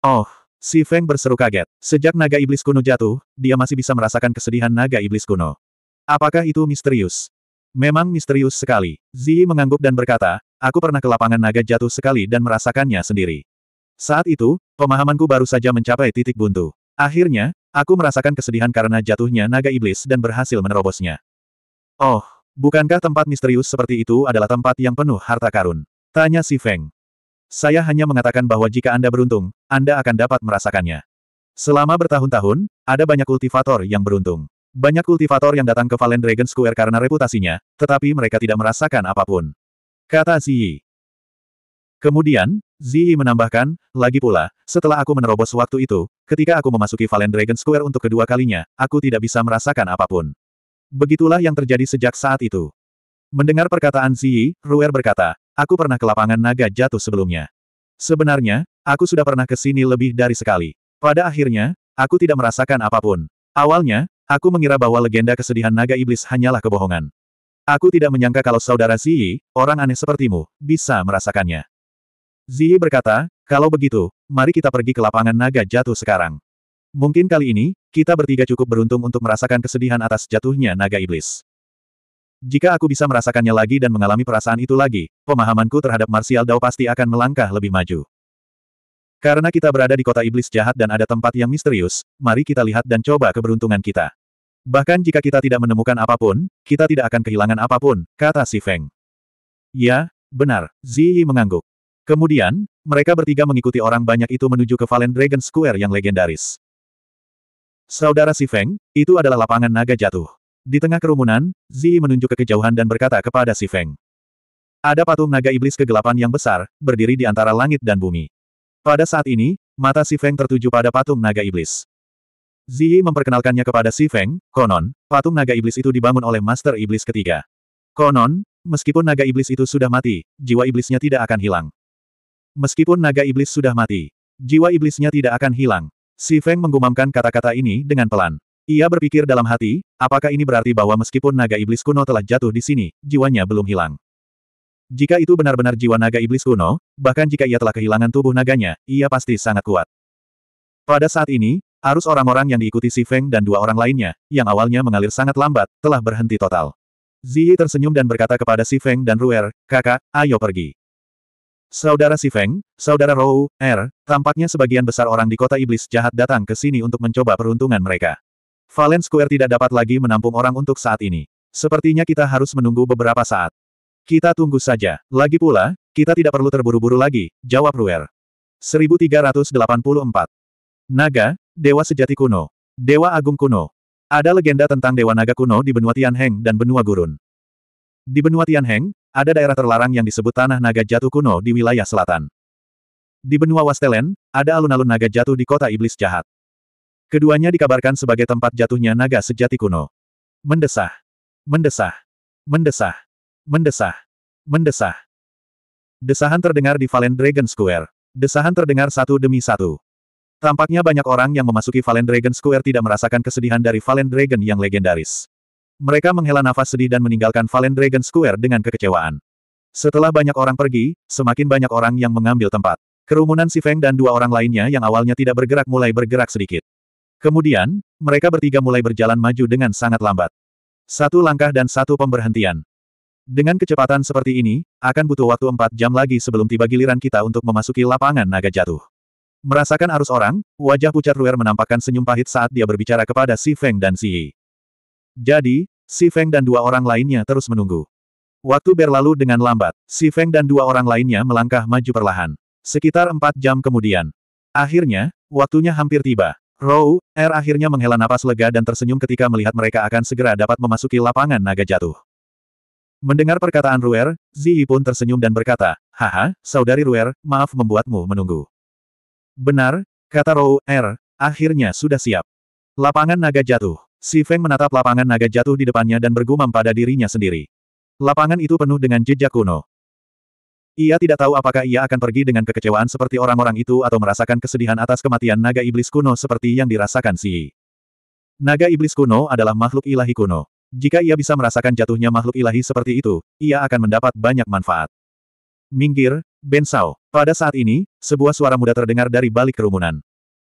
Oh, si Feng berseru kaget. Sejak naga iblis kuno jatuh, dia masih bisa merasakan kesedihan naga iblis kuno. Apakah itu misterius? Memang misterius sekali. Zi mengangguk dan berkata, aku pernah ke lapangan naga jatuh sekali dan merasakannya sendiri. Saat itu, pemahamanku baru saja mencapai titik buntu. Akhirnya, aku merasakan kesedihan karena jatuhnya naga iblis dan berhasil menerobosnya. Oh, Bukankah tempat misterius seperti itu adalah tempat yang penuh harta karun? Tanya si Feng. Saya hanya mengatakan bahwa jika Anda beruntung, Anda akan dapat merasakannya. Selama bertahun-tahun, ada banyak kultivator yang beruntung. Banyak kultivator yang datang ke Valen Dragon Square karena reputasinya, tetapi mereka tidak merasakan apa pun. Kata Ziyi. Kemudian, Ziyi menambahkan, lagi pula, setelah aku menerobos waktu itu, ketika aku memasuki Valen Dragon Square untuk kedua kalinya, aku tidak bisa merasakan apa pun. Begitulah yang terjadi sejak saat itu. Mendengar perkataan Ziyi, Ruer berkata, aku pernah ke lapangan naga jatuh sebelumnya. Sebenarnya, aku sudah pernah ke sini lebih dari sekali. Pada akhirnya, aku tidak merasakan apa pun. Awalnya, aku mengira bahwa legenda kesedihan naga iblis hanyalah kebohongan. Aku tidak menyangka kalau saudara Ziyi, orang aneh sepertimu, bisa merasakannya. Ziyi berkata, kalau begitu, mari kita pergi ke lapangan naga jatuh sekarang. Mungkin kali ini, kita bertiga cukup beruntung untuk merasakan kesedihan atas jatuhnya naga iblis. Jika aku bisa merasakannya lagi dan mengalami perasaan itu lagi, pemahamanku terhadap martial Dao pasti akan melangkah lebih maju. Karena kita berada di kota iblis jahat dan ada tempat yang misterius, mari kita lihat dan coba keberuntungan kita. Bahkan jika kita tidak menemukan apa pun, kita tidak akan kehilangan apa pun, kata si Feng. Ya, benar, Ziyi mengangguk. Kemudian, mereka bertiga mengikuti orang banyak itu menuju ke Valen Dragon Square yang legendaris. Saudara Si Feng, itu adalah lapangan naga jatuh. Di tengah kerumunan, Zi menunjuk ke kejauhan dan berkata kepada Si Feng. Ada patung naga iblis kegelapan yang besar, berdiri di antara langit dan bumi. Pada saat ini, mata Si Feng tertuju pada patung naga iblis. Zi memperkenalkannya kepada Si Feng, konon, patung naga iblis itu dibangun oleh Master Iblis ketiga. Konon, meskipun naga iblis itu sudah mati, jiwa iblisnya tidak akan hilang. Meskipun naga iblis sudah mati, jiwa iblisnya tidak akan hilang. Si Feng menggumamkan kata-kata ini dengan pelan. Ia berpikir dalam hati, apakah ini berarti bahwa meskipun naga iblis kuno telah jatuh di sini, jiwanya belum hilang. Jika itu benar-benar jiwa naga iblis kuno, bahkan jika ia telah kehilangan tubuh naganya, ia pasti sangat kuat. Pada saat ini, arus orang-orang yang diikuti Si Feng dan dua orang lainnya, yang awalnya mengalir sangat lambat, telah berhenti total. Ziyi tersenyum dan berkata kepada Si Feng dan Ruer, kakak, ayo pergi. Saudara Si Feng, Saudara Rou, Er, tampaknya sebagian besar orang di kota iblis jahat datang ke sini untuk mencoba peruntungan mereka. Valen Square tidak dapat lagi menampung orang untuk saat ini. Sepertinya kita harus menunggu beberapa saat. Kita tunggu saja. Lagi pula, kita tidak perlu terburu-buru lagi, jawab Ruer. 1384. Naga, Dewa Sejati Kuno. Dewa Agung Kuno. Ada legenda tentang Dewa Naga Kuno di benua Tianheng dan benua Gurun. Di benua Tianheng, ada daerah terlarang yang disebut Tanah Naga Jatuh Kuno di wilayah selatan. Di benua Wastelen, ada alun-alun naga jatuh di kota iblis jahat. Keduanya dikabarkan sebagai tempat jatuhnya naga sejati kuno. Mendesah. Mendesah. Mendesah. Mendesah. Mendesah. Desahan terdengar di Valen Dragon Square. Desahan terdengar satu demi satu. Tampaknya banyak orang yang memasuki Valen Dragon Square tidak merasakan kesedihan dari Valen Dragon yang legendaris. Mereka menghela nafas sedih dan meninggalkan Valen Dragon Square dengan kekecewaan. Setelah banyak orang pergi, semakin banyak orang yang mengambil tempat. Kerumunan Si Feng dan dua orang lainnya yang awalnya tidak bergerak mulai bergerak sedikit. Kemudian, mereka bertiga mulai berjalan maju dengan sangat lambat. Satu langkah dan satu pemberhentian. Dengan kecepatan seperti ini, akan butuh waktu empat jam lagi sebelum tiba giliran kita untuk memasuki lapangan naga jatuh. Merasakan arus orang, wajah pucat Ruer menampakkan senyum pahit saat dia berbicara kepada Si Feng dan Si Yi. Jadi, Si Feng dan dua orang lainnya terus menunggu. Waktu berlalu dengan lambat, Si Feng dan dua orang lainnya melangkah maju perlahan. Sekitar empat jam kemudian. Akhirnya, waktunya hampir tiba. Row, Er akhirnya menghela napas lega dan tersenyum ketika melihat mereka akan segera dapat memasuki lapangan naga jatuh. Mendengar perkataan Ruer, Ziyi pun tersenyum dan berkata, Haha, saudari Ruer, maaf membuatmu menunggu. Benar, kata Row, Er, akhirnya sudah siap. Lapangan naga jatuh. Si Feng menatap lapangan naga jatuh di depannya dan bergumam pada dirinya sendiri. Lapangan itu penuh dengan jejak kuno. Ia tidak tahu apakah ia akan pergi dengan kekecewaan seperti orang-orang itu atau merasakan kesedihan atas kematian naga iblis kuno seperti yang dirasakan Si. Naga iblis kuno adalah makhluk ilahi kuno. Jika ia bisa merasakan jatuhnya makhluk ilahi seperti itu, ia akan mendapat banyak manfaat. Minggir, Ben Sao. Pada saat ini, sebuah suara muda terdengar dari balik kerumunan.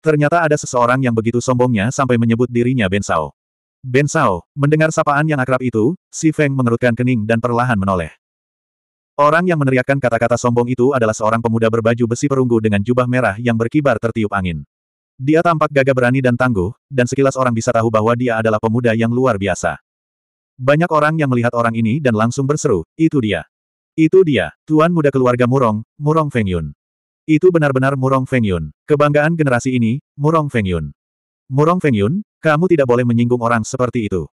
Ternyata ada seseorang yang begitu sombongnya sampai menyebut dirinya Ben Sao. Ben Sao, mendengar sapaan yang akrab itu, Si Feng mengerutkan kening dan perlahan menoleh. Orang yang meneriakkan kata-kata sombong itu adalah seorang pemuda berbaju besi perunggu dengan jubah merah yang berkibar tertiup angin. Dia tampak gagah berani dan tangguh, dan sekilas orang bisa tahu bahwa dia adalah pemuda yang luar biasa. Banyak orang yang melihat orang ini dan langsung berseru, itu dia. Itu dia, Tuan Muda Keluarga Murong, Murong Feng Yun. Itu benar-benar Murong Feng Yun. Kebanggaan generasi ini, Murong Feng Yun. Murong Feng Yun, kamu tidak boleh menyinggung orang seperti itu.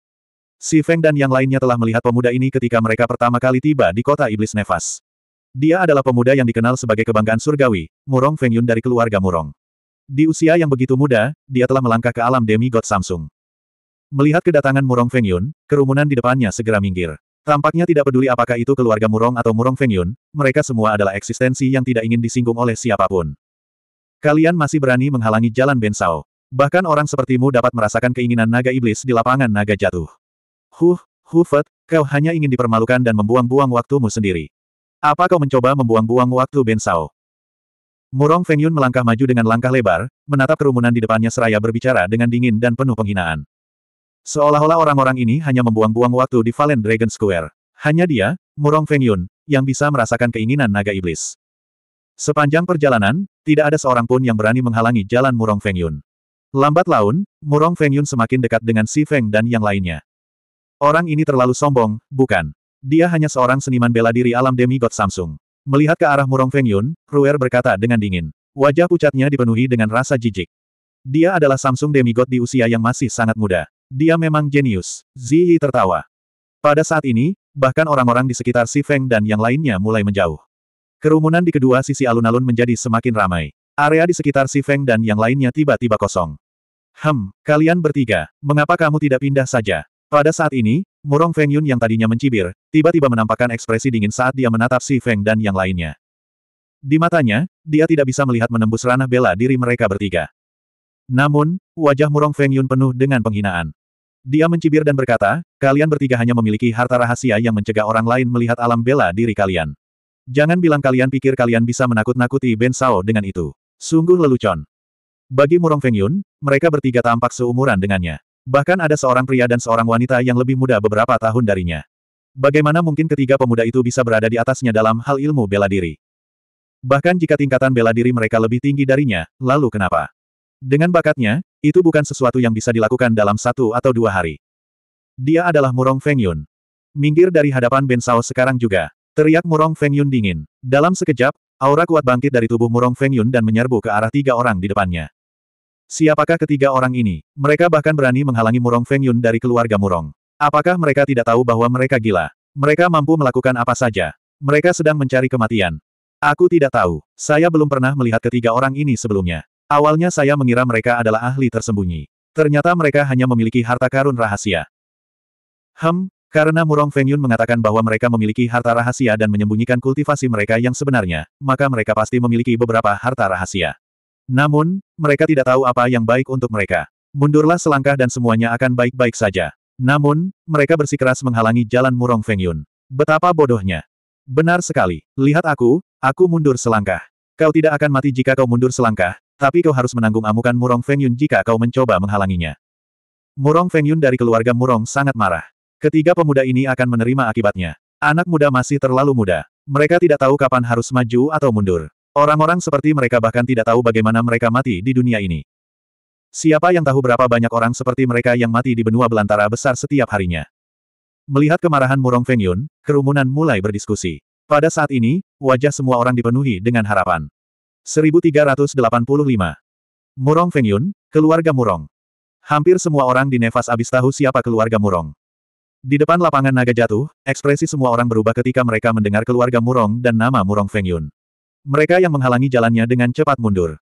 Si Feng dan yang lainnya telah melihat pemuda ini ketika mereka pertama kali tiba di kota Iblis Nefas. Dia adalah pemuda yang dikenal sebagai kebanggaan surgawi, Murong Feng Yun dari keluarga Murong. Di usia yang begitu muda, dia telah melangkah ke alam demigod Samsung. Melihat kedatangan Murong Feng Yun, kerumunan di depannya segera minggir. Tampaknya tidak peduli apakah itu keluarga Murong atau Murong Feng Yun, mereka semua adalah eksistensi yang tidak ingin disinggung oleh siapa pun. Kalian masih berani menghalangi jalan Ben Sao. Bahkan orang sepertimu dapat merasakan keinginan naga iblis di lapangan naga jatuh. Huh, Hufet, kau hanya ingin dipermalukan dan membuang-buang waktumu sendiri. Apa kau mencoba membuang-buang waktu Ben Sao? Murong Feng Yun melangkah maju dengan langkah lebar, menatap kerumunan di depannya seraya berbicara dengan dingin dan penuh penghinaan. Seolah-olah orang-orang ini hanya membuang-buang waktu di Valen Dragon Square. Hanya dia, Murong Feng Yun, yang bisa merasakan keinginan naga iblis. Sepanjang perjalanan, tidak ada seorang pun yang berani menghalangi jalan Murong Feng Yun. Lambat laun, Murong Feng Yun semakin dekat dengan Si Feng dan yang lainnya. Orang ini terlalu sombong, bukan? Dia hanya seorang seniman bela diri alam demigod Samsung. Melihat ke arah Murong Feng Yun, Ruer berkata dengan dingin. Wajah pucatnya dipenuhi dengan rasa jijik. Dia adalah Samsung demigod di usia yang masih sangat muda. Dia memang jenius. Ziyi tertawa. Pada saat ini, bahkan orang-orang di sekitar Si Feng dan yang lainnya mulai menjauh. Kerumunan di kedua sisi alun-alun menjadi semakin ramai. Area di sekitar Si Feng dan yang lainnya tiba-tiba kosong. Hem, kalian bertiga, mengapa kamu tidak pindah saja? Pada saat ini, Murong Feng Yun yang tadinya mencibir, tiba-tiba menampakkan ekspresi dingin saat dia menatap Si Feng dan yang lainnya. Di matanya, dia tidak bisa melihat menembus ranah bela diri mereka bertiga. Namun, wajah Murong Feng Yun penuh dengan penghinaan. Dia mencibir dan berkata, kalian bertiga hanya memiliki harta rahasia yang mencegah orang lain melihat alam bela diri kalian. Jangan bilang kalian pikir kalian bisa menakut-nakuti Ben Sao dengan itu. Sungguh lelucon. Bagi Murong Feng Yun, mereka bertiga tampak seumuran dengannya. Bahkan ada seorang pria dan seorang wanita yang lebih muda beberapa tahun darinya. Bagaimana mungkin ketiga pemuda itu bisa berada di atasnya dalam hal ilmu bela diri? Bahkan jika tingkatan bela diri mereka lebih tinggi darinya, lalu kenapa? Dengan bakatnya, itu bukan sesuatu yang bisa dilakukan dalam satu atau dua hari. Dia adalah Murong Feng Yun. Minggir dari hadapan Ben Sao sekarang juga. Teriak Murong Feng Yun dingin. Dalam sekejap, aura kuat bangkit dari tubuh Murong Feng Yun dan menyerbu ke arah tiga orang di depannya. Siapakah ketiga orang ini? Mereka bahkan berani menghalangi Murong Feng Yun dari keluarga Murong. Apakah mereka tidak tahu bahwa mereka gila? Mereka mampu melakukan apa saja. Mereka sedang mencari kematian. Aku tidak tahu. Saya belum pernah melihat ketiga orang ini sebelumnya. Awalnya saya mengira mereka adalah ahli tersembunyi. Ternyata mereka hanya memiliki harta karun rahasia. Hem, karena Murong Fengyun mengatakan bahwa mereka memiliki harta rahasia dan menyembunyikan kultivasi mereka yang sebenarnya, maka mereka pasti memiliki beberapa harta rahasia. Namun, mereka tidak tahu apa yang baik untuk mereka. Mundurlah selangkah dan semuanya akan baik-baik saja. Namun, mereka bersikeras menghalangi jalan Murong Fengyun. Betapa bodohnya. Benar sekali. Lihat aku, aku mundur selangkah. Kau tidak akan mati jika kau mundur selangkah, tapi kau harus menanggung amukan Murong Feng Yun jika kau mencoba menghalanginya. Murong Feng Yun dari keluarga Murong sangat marah. Ketiga pemuda ini akan menerima akibatnya. Anak muda masih terlalu muda. Mereka tidak tahu kapan harus maju atau mundur. Orang-orang seperti mereka bahkan tidak tahu bagaimana mereka mati di dunia ini. Siapa yang tahu berapa banyak orang seperti mereka yang mati di benua belantara besar setiap harinya? Melihat kemarahan Murong Feng Yun, kerumunan mulai berdiskusi. Pada saat ini, wajah semua orang dipenuhi dengan harapan. 1385. Murong Feng Yun, keluarga Murong. Hampir semua orang di Nevas Abis tahu siapa keluarga Murong. Di depan lapangan naga jatuh, ekspresi semua orang berubah ketika mereka mendengar keluarga Murong dan nama Murong Feng Yun. Mereka yang menghalangi jalannya dengan cepat mundur.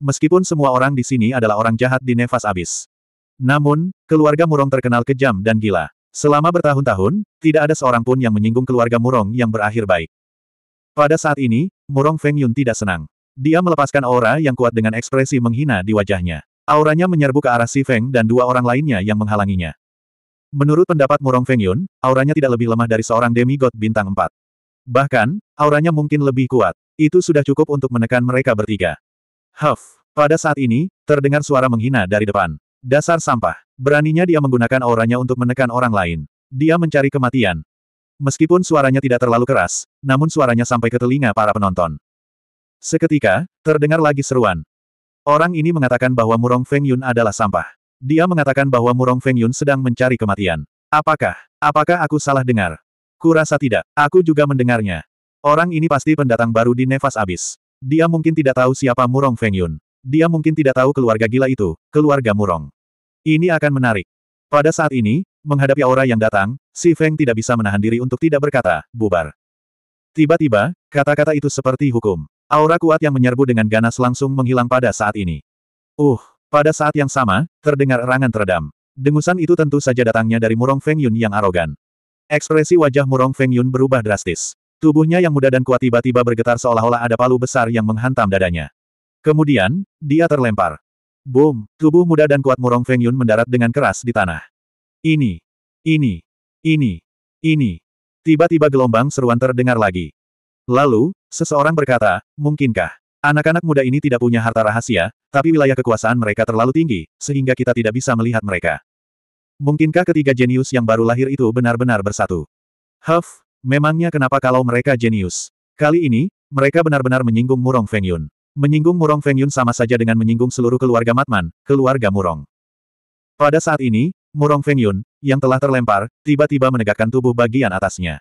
Meskipun semua orang di sini adalah orang jahat di Nevas Abis. Namun, keluarga Murong terkenal kejam dan gila. Selama bertahun-tahun, tidak ada seorang pun yang menyinggung keluarga Murong yang berakhir baik. Pada saat ini, Murong Feng Yun tidak senang. Dia melepaskan aura yang kuat dengan ekspresi menghina di wajahnya. Auranya menyerbu ke arah Si Feng dan dua orang lainnya yang menghalanginya. Menurut pendapat Murong Feng Yun, auranya tidak lebih lemah dari seorang demigod bintang 4. Bahkan, auranya mungkin lebih kuat. Itu sudah cukup untuk menekan mereka bertiga. Huff. Pada saat ini, terdengar suara menghina dari depan. Dasar sampah. Beraninya dia menggunakan auranya untuk menekan orang lain. Dia mencari kematian. Meskipun suaranya tidak terlalu keras, namun suaranya sampai ke telinga para penonton. Seketika, terdengar lagi seruan. Orang ini mengatakan bahwa Murong Feng Yun adalah sampah. Dia mengatakan bahwa Murong Feng Yun sedang mencari kematian. Apakah? Apakah aku salah dengar? Kurasa tidak. Aku juga mendengarnya. Orang ini pasti pendatang baru di Nevas Abis. Dia mungkin tidak tahu siapa Murong Feng Yun. Dia mungkin tidak tahu keluarga gila itu, keluarga Murong. Ini akan menarik. Pada saat ini, menghadapi aura yang datang, Si Feng tidak bisa menahan diri untuk tidak berkata, bubar. Tiba-tiba, kata-kata itu seperti hukum. Aura kuat yang menyerbu dengan ganas langsung menghilang pada saat ini. Uh, pada saat yang sama, terdengar erangan teredam. Dengusan itu tentu saja datangnya dari Murong Feng Yun yang arogan. Ekspresi wajah Murong Feng Yun berubah drastis. Tubuhnya yang muda dan kuat tiba-tiba bergetar seolah-olah ada palu besar yang menghantam dadanya. Kemudian, dia terlempar. Boom, tubuh muda dan kuat Murong Feng Yun mendarat dengan keras di tanah. Ini, ini, ini, ini. Tiba-tiba gelombang seruan terdengar lagi. Lalu, seseorang berkata, mungkinkah? Anak-anak muda ini tidak punya harta rahasia, tapi wilayah kekuasaan mereka terlalu tinggi, sehingga kita tidak bisa melihat mereka. Mungkinkah ketiga jenius yang baru lahir itu benar-benar bersatu? Huff, memangnya kenapa kalau mereka jenius? Kali ini, mereka benar-benar menyinggung Murong Feng Yun. Menyinggung Murong Feng Yun sama saja dengan menyinggung seluruh keluarga Matman, keluarga Murong. Pada saat ini, Murong Feng Yun, yang telah terlempar, tiba-tiba menegakkan tubuh bagian atasnya.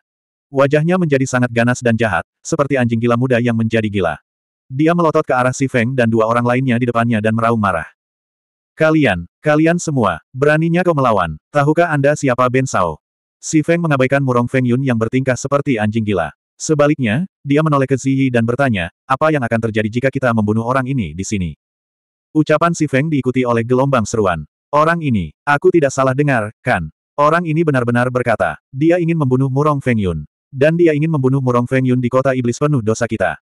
Wajahnya menjadi sangat ganas dan jahat, seperti anjing gila muda yang menjadi gila. Dia melotot ke arah Si Feng dan dua orang lainnya di depannya dan meraung marah. Kalian, kalian semua, beraninya kau melawan, tahukah Anda siapa Ben Sao? Si Feng mengabaikan Murong Feng Yun yang bertingkah seperti anjing gila. Sebaliknya, dia menoleh ke Ziyi dan bertanya, apa yang akan terjadi jika kita membunuh orang ini di sini? Ucapan si Feng diikuti oleh gelombang seruan. Orang ini, aku tidak salah dengar, kan? Orang ini benar-benar berkata, dia ingin membunuh Murong Feng Yun. Dan dia ingin membunuh Murong Feng Yun di kota iblis penuh dosa kita.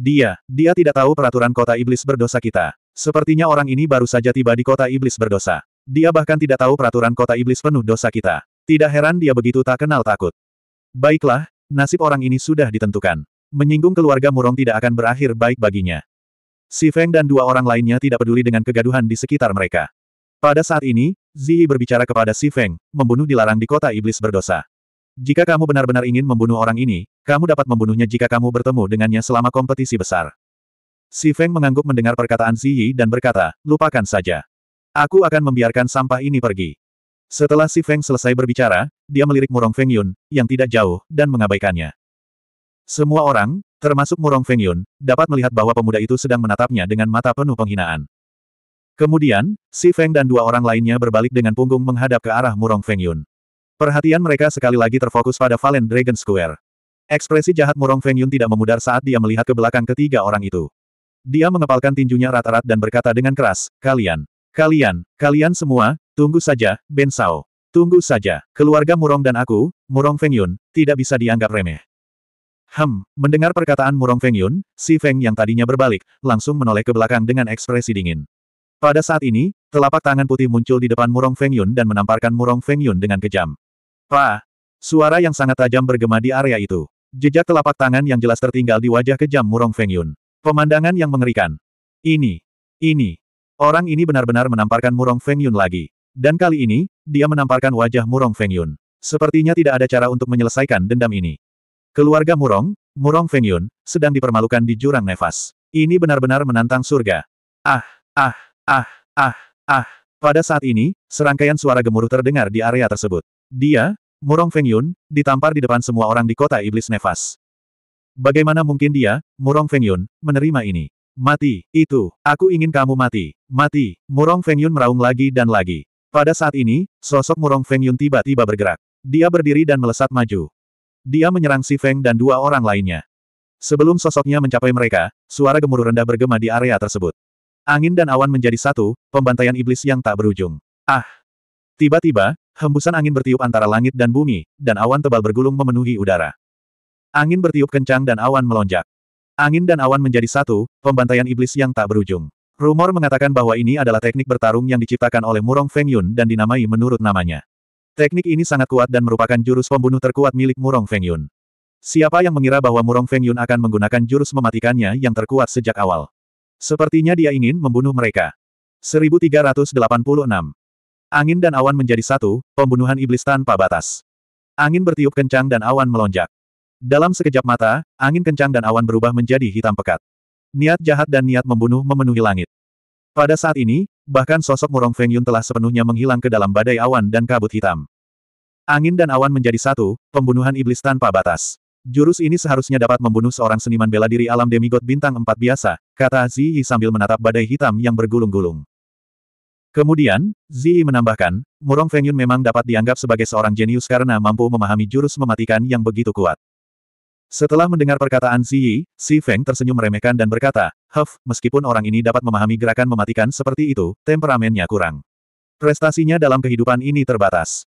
Dia, dia tidak tahu peraturan kota iblis berdosa kita. Sepertinya orang ini baru saja tiba di kota iblis berdosa. Dia bahkan tidak tahu peraturan kota iblis penuh dosa kita. Tidak heran dia begitu tak kenal takut. Baiklah, Nasib orang ini sudah ditentukan. Menyinggung keluarga Murong tidak akan berakhir baik baginya. Si Feng dan dua orang lainnya tidak peduli dengan kegaduhan di sekitar mereka. Pada saat ini, Ziyi berbicara kepada Si Feng, membunuh dilarang di kota iblis berdosa. Jika kamu benar-benar ingin membunuh orang ini, kamu dapat membunuhnya jika kamu bertemu dengannya selama kompetisi besar. Si Feng mengangguk mendengar perkataan Ziyi dan berkata, lupakan saja. Aku akan membiarkan sampah ini pergi. Setelah si Feng selesai berbicara, dia melirik Murong Feng Yun, yang tidak jauh, dan mengabaikannya. Semua orang, termasuk Murong Feng Yun, dapat melihat bahwa pemuda itu sedang menatapnya dengan mata penuh penghinaan. Kemudian, si Feng dan dua orang lainnya berbalik dengan punggung menghadap ke arah Murong Feng Yun. Perhatian mereka sekali lagi terfokus pada Valen Dragon Square. Ekspresi jahat Murong Feng Yun tidak memudar saat dia melihat ke belakang ketiga orang itu. Dia mengepalkan tinjunya rat-rat dan berkata dengan keras, kalian, kalian, kalian semua, tunggu saja, Ben Sao. Tunggu saja, keluarga Murong dan aku, Murong Feng Yun, tidak bisa dianggap remeh. Hem, mendengar perkataan Murong Feng Yun, si Feng yang tadinya berbalik, langsung menoleh ke belakang dengan ekspresi dingin. Pada saat ini, telapak tangan putih muncul di depan Murong Feng Yun dan menamparkan Murong Feng Yun dengan kejam. Pa! Suara yang sangat tajam bergema di area itu. Jejak telapak tangan yang jelas tertinggal di wajah kejam Murong Feng Yun. Pemandangan yang mengerikan. Ini. Ini. Orang ini benar-benar menamparkan Murong Feng Yun lagi. Dan kali ini, dia menamparkan wajah Murong Feng Yun. Sepertinya tidak ada cara untuk menyelesaikan dendam ini. Keluarga Murong, Murong Feng Yun, sedang dipermalukan di jurang nefas. Ini benar-benar menantang surga. Ah, ah, ah, ah, ah. Pada saat ini, serangkaian suara gemuruh terdengar di area tersebut. Dia, Murong Feng Yun, ditampar di depan semua orang di kota iblis nefas. Bagaimana mungkin dia, Murong Feng Yun, menerima ini? Mati, itu, aku ingin kamu mati, mati. Murong Feng Yun meraung lagi dan lagi. Pada saat ini, sosok Murong Feng Yun tiba-tiba bergerak. Dia berdiri dan melesat maju. Dia menyerang Si Feng dan dua orang lainnya. Sebelum sosoknya mencapai mereka, suara gemuruh rendah bergema di area tersebut. Angin dan awan menjadi satu, pembantaian iblis yang tak berujung. Ah! Tiba-tiba, hembusan angin bertiup antara langit dan bumi, dan awan tebal bergulung memenuhi udara. Angin bertiup kencang dan awan melonjak. Angin dan awan menjadi satu, pembantaian iblis yang tak berujung. Rumor mengatakan bahwa ini adalah teknik bertarung yang diciptakan oleh Murong Feng Yun dan dinamai menurut namanya. Teknik ini sangat kuat dan merupakan jurus pembunuh terkuat milik Murong Feng Yun. Siapa yang mengira bahwa Murong Feng Yun akan menggunakan jurus mematikannya yang terkuat sejak awal? Sepertinya dia ingin membunuh mereka. 1386 Angin dan awan menjadi satu, pembunuhan iblis tanpa batas. Angin bertiup kencang dan awan melonjak. Dalam sekejap mata, angin kencang dan awan berubah menjadi hitam pekat. Niat jahat dan niat membunuh memenuhi langit. Pada saat ini, bahkan sosok Murong Feng Yun telah sepenuhnya menghilang ke dalam badai awan dan kabut hitam. Angin dan awan menjadi satu, pembunuhan iblis tanpa batas. Jurus ini seharusnya dapat membunuh seorang seniman bela diri alam demigod bintang empat biasa, kata Ziyi sambil menatap badai hitam yang bergulung-gulung. Kemudian, Ziyi menambahkan, Murong Feng Yun memang dapat dianggap sebagai seorang jenius karena mampu memahami jurus mematikan yang begitu kuat. Setelah mendengar perkataan Ziyi, Si Feng tersenyum meremehkan dan berkata, Huff, meskipun orang ini dapat memahami gerakan mematikan seperti itu, temperamennya kurang. Prestasinya dalam kehidupan ini terbatas.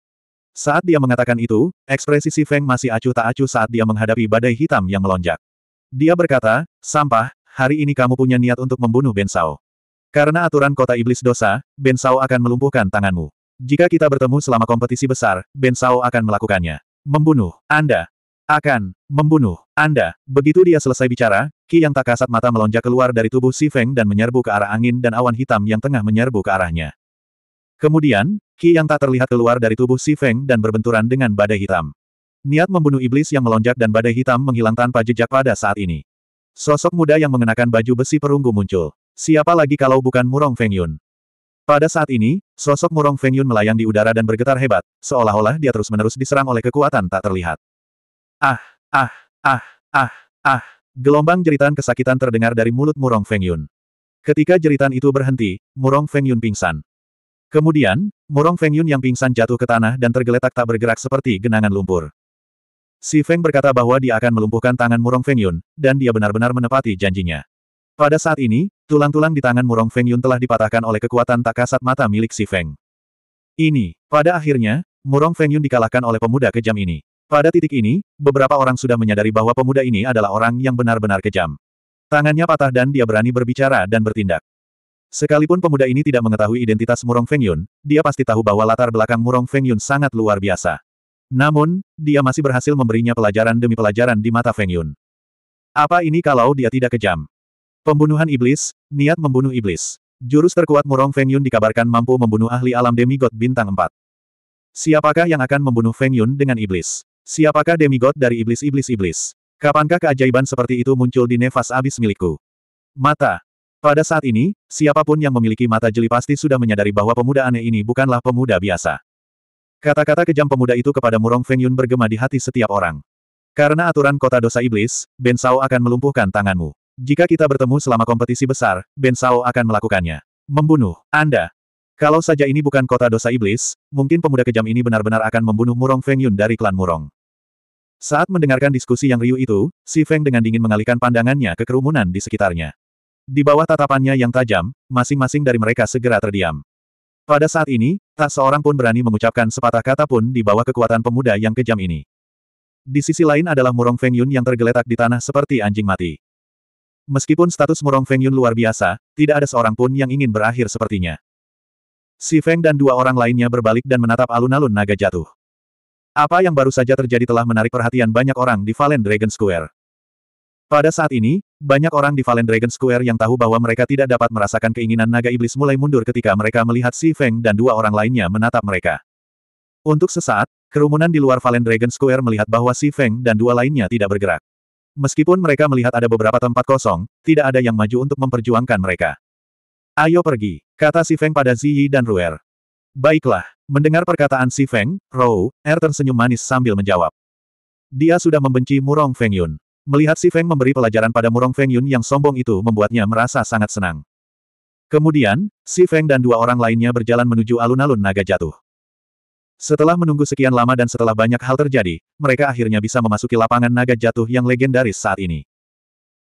Saat dia mengatakan itu, ekspresi Si Feng masih acuh tak acuh saat dia menghadapi badai hitam yang melonjak. Dia berkata, Sampah, hari ini kamu punya niat untuk membunuh Ben Sao. Karena aturan kota iblis dosa, Ben Sao akan melumpuhkan tanganmu. Jika kita bertemu selama kompetisi besar, Ben Sao akan melakukannya. Membunuh. Anda. Akan. Membunuh. Anda. Begitu dia selesai bicara, Ki yang tak kasat mata melonjak keluar dari tubuh Si Feng dan menyerbu ke arah angin dan awan hitam yang tengah menyerbu ke arahnya. Kemudian, Ki yang tak terlihat keluar dari tubuh Si Feng dan berbenturan dengan badai hitam. Niat membunuh iblis yang melonjak dan badai hitam menghilang tanpa jejak pada saat ini. Sosok muda yang mengenakan baju besi perunggu muncul. Siapa lagi kalau bukan Murong Feng Yun? Pada saat ini, sosok Murong Feng Yun melayang di udara dan bergetar hebat, seolah-olah dia terus-menerus diserang oleh kekuatan tak terlihat. Ah, ah, ah, ah, ah. Gelombang jeritan kesakitan terdengar dari mulut Murong Feng Yun. Ketika jeritan itu berhenti, Murong Feng Yun pingsan. Kemudian, Murong Feng Yun yang pingsan jatuh ke tanah dan tergeletak tak bergerak seperti genangan lumpur. Si Feng berkata bahwa dia akan melumpuhkan tangan Murong Feng Yun, dan dia benar-benar menepati janjinya. Pada saat ini, tulang-tulang di tangan Murong Feng Yun telah dipatahkan oleh kekuatan tak kasat mata milik si Feng. Ini, pada akhirnya, Murong Feng Yun dikalahkan oleh pemuda kejam ini. Pada titik ini, beberapa orang sudah menyadari bahwa pemuda ini adalah orang yang benar-benar kejam. Tangannya patah dan dia berani berbicara dan bertindak. Sekalipun pemuda ini tidak mengetahui identitas Murong Feng Yun, dia pasti tahu bahwa latar belakang Murong Feng Yun sangat luar biasa. Namun, dia masih berhasil memberinya pelajaran demi pelajaran di mata Feng Yun. Apa ini kalau dia tidak kejam? Pembunuhan iblis, niat membunuh iblis. Jurus terkuat Murong Feng Yun dikabarkan mampu membunuh ahli alam demigod bintang 4. Siapakah yang akan membunuh Feng Yun dengan iblis? Siapakah demigod dari iblis-iblis-iblis? Kapankah keajaiban seperti itu muncul di nefas abis milikku? Mata. Pada saat ini, siapa pun yang memiliki mata jeli pasti sudah menyadari bahwa pemuda aneh ini bukanlah pemuda biasa. Kata-kata kejam pemuda itu kepada Murong Feng Yun bergema di hati setiap orang. Karena aturan kota dosa iblis, Ben Sao akan melumpuhkan tanganmu. Jika kita bertemu selama kompetisi besar, Ben Sao akan melakukannya. Membunuh Anda. Kalau saja ini bukan kota dosa iblis, mungkin pemuda kejam ini benar-benar akan membunuh Murong Feng Yun dari klan Murong. Saat mendengarkan diskusi yang riuh itu, Si Feng dengan dingin mengalihkan pandangannya ke kerumunan di sekitarnya. Di bawah tatapannya yang tajam, masing-masing dari mereka segera terdiam. Pada saat ini, tak seorang pun berani mengucapkan sepatah kata pun di bawah kekuatan pemuda yang kejam ini. Di sisi lain adalah Murong Feng Yun yang tergeletak di tanah seperti anjing mati. Meskipun status Murong Feng Yun luar biasa, tidak ada seorang pun yang ingin berakhir sepertinya. Si Feng dan dua orang lainnya berbalik dan menatap alun-alun naga jatuh. Apa yang baru saja terjadi telah menarik perhatian banyak orang di Valen Dragon Square. Pada saat ini, banyak orang di Valen Dragon Square yang tahu bahwa mereka tidak dapat merasakan keinginan naga iblis mulai mundur ketika mereka melihat Si Feng dan dua orang lainnya menatap mereka. Untuk sesaat, kerumunan di luar Valen Dragon Square melihat bahwa Si Feng dan dua lainnya tidak bergerak. Meskipun mereka melihat ada beberapa tempat kosong, tidak ada yang maju untuk memperjuangkan mereka. Ayo pergi, kata Si Feng pada Ziyi dan Ruer. Baiklah, mendengar perkataan Si Feng, Rou, Er tersenyum manis sambil menjawab. Dia sudah membenci Murong Feng Yun. Melihat Si Feng memberi pelajaran pada Murong Feng Yun yang sombong itu membuatnya merasa sangat senang. Kemudian, Si Feng dan dua orang lainnya berjalan menuju alun-alun naga jatuh. Setelah menunggu sekian lama dan setelah banyak hal terjadi, mereka akhirnya bisa memasuki lapangan naga jatuh yang legendaris saat ini.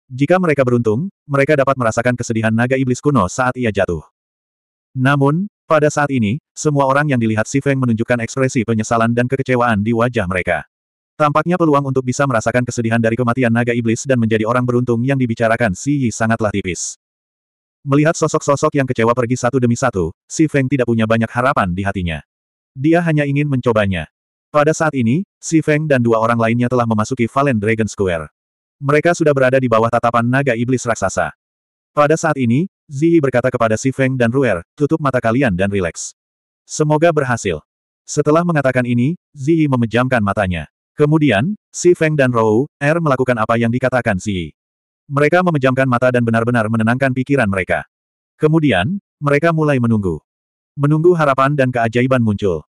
Jika mereka beruntung, mereka dapat merasakan kesedihan naga iblis kuno saat ia jatuh. Namun, pada saat ini, semua orang yang dilihat Si Feng menunjukkan ekspresi penyesalan dan kekecewaan di wajah mereka. Tampaknya peluang untuk bisa merasakan kesedihan dari kematian naga iblis dan menjadi orang beruntung yang dibicarakan Si Yi sangatlah tipis. Melihat sosok-sosok yang kecewa pergi satu demi satu, Si Feng tidak punya banyak harapan di hatinya. Dia hanya ingin mencobanya. Pada saat ini, Si Feng dan dua orang lainnya telah memasuki Valen Dragon Square. Mereka sudah berada di bawah tatapan naga iblis raksasa. Pada saat ini, Ziyi berkata kepada Si Feng dan Ruer, tutup mata kalian dan rileks. Semoga berhasil. Setelah mengatakan ini, Ziyi memejamkan matanya. Kemudian, Si Feng dan Rou, Er melakukan apa yang dikatakan Si. Mereka memejamkan mata dan benar-benar menenangkan pikiran mereka. Kemudian, mereka mulai menunggu. Menunggu harapan dan keajaiban muncul.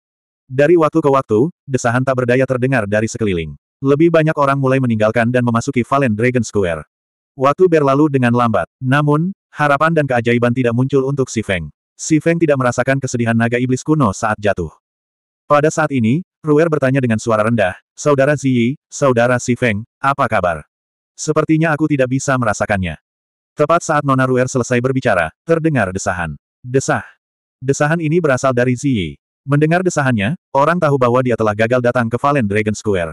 Dari waktu ke waktu, desahan tak berdaya terdengar dari sekeliling. Lebih banyak orang mulai meninggalkan dan memasuki Valen Dragon Square. Waktu berlalu dengan lambat. Namun, harapan dan keajaiban tidak muncul untuk Si Feng. Si Feng tidak merasakan kesedihan naga iblis kuno saat jatuh. Pada saat ini, Ruer bertanya dengan suara rendah, Saudara Ziyi, Saudara Si Feng, apa kabar? Sepertinya aku tidak bisa merasakannya. Tepat saat Nona Ruer selesai berbicara, terdengar desahan. Desah. Desahan ini berasal dari Ziyi. Mendengar desahannya, orang tahu bahwa dia telah gagal datang ke Valen Dragon Square.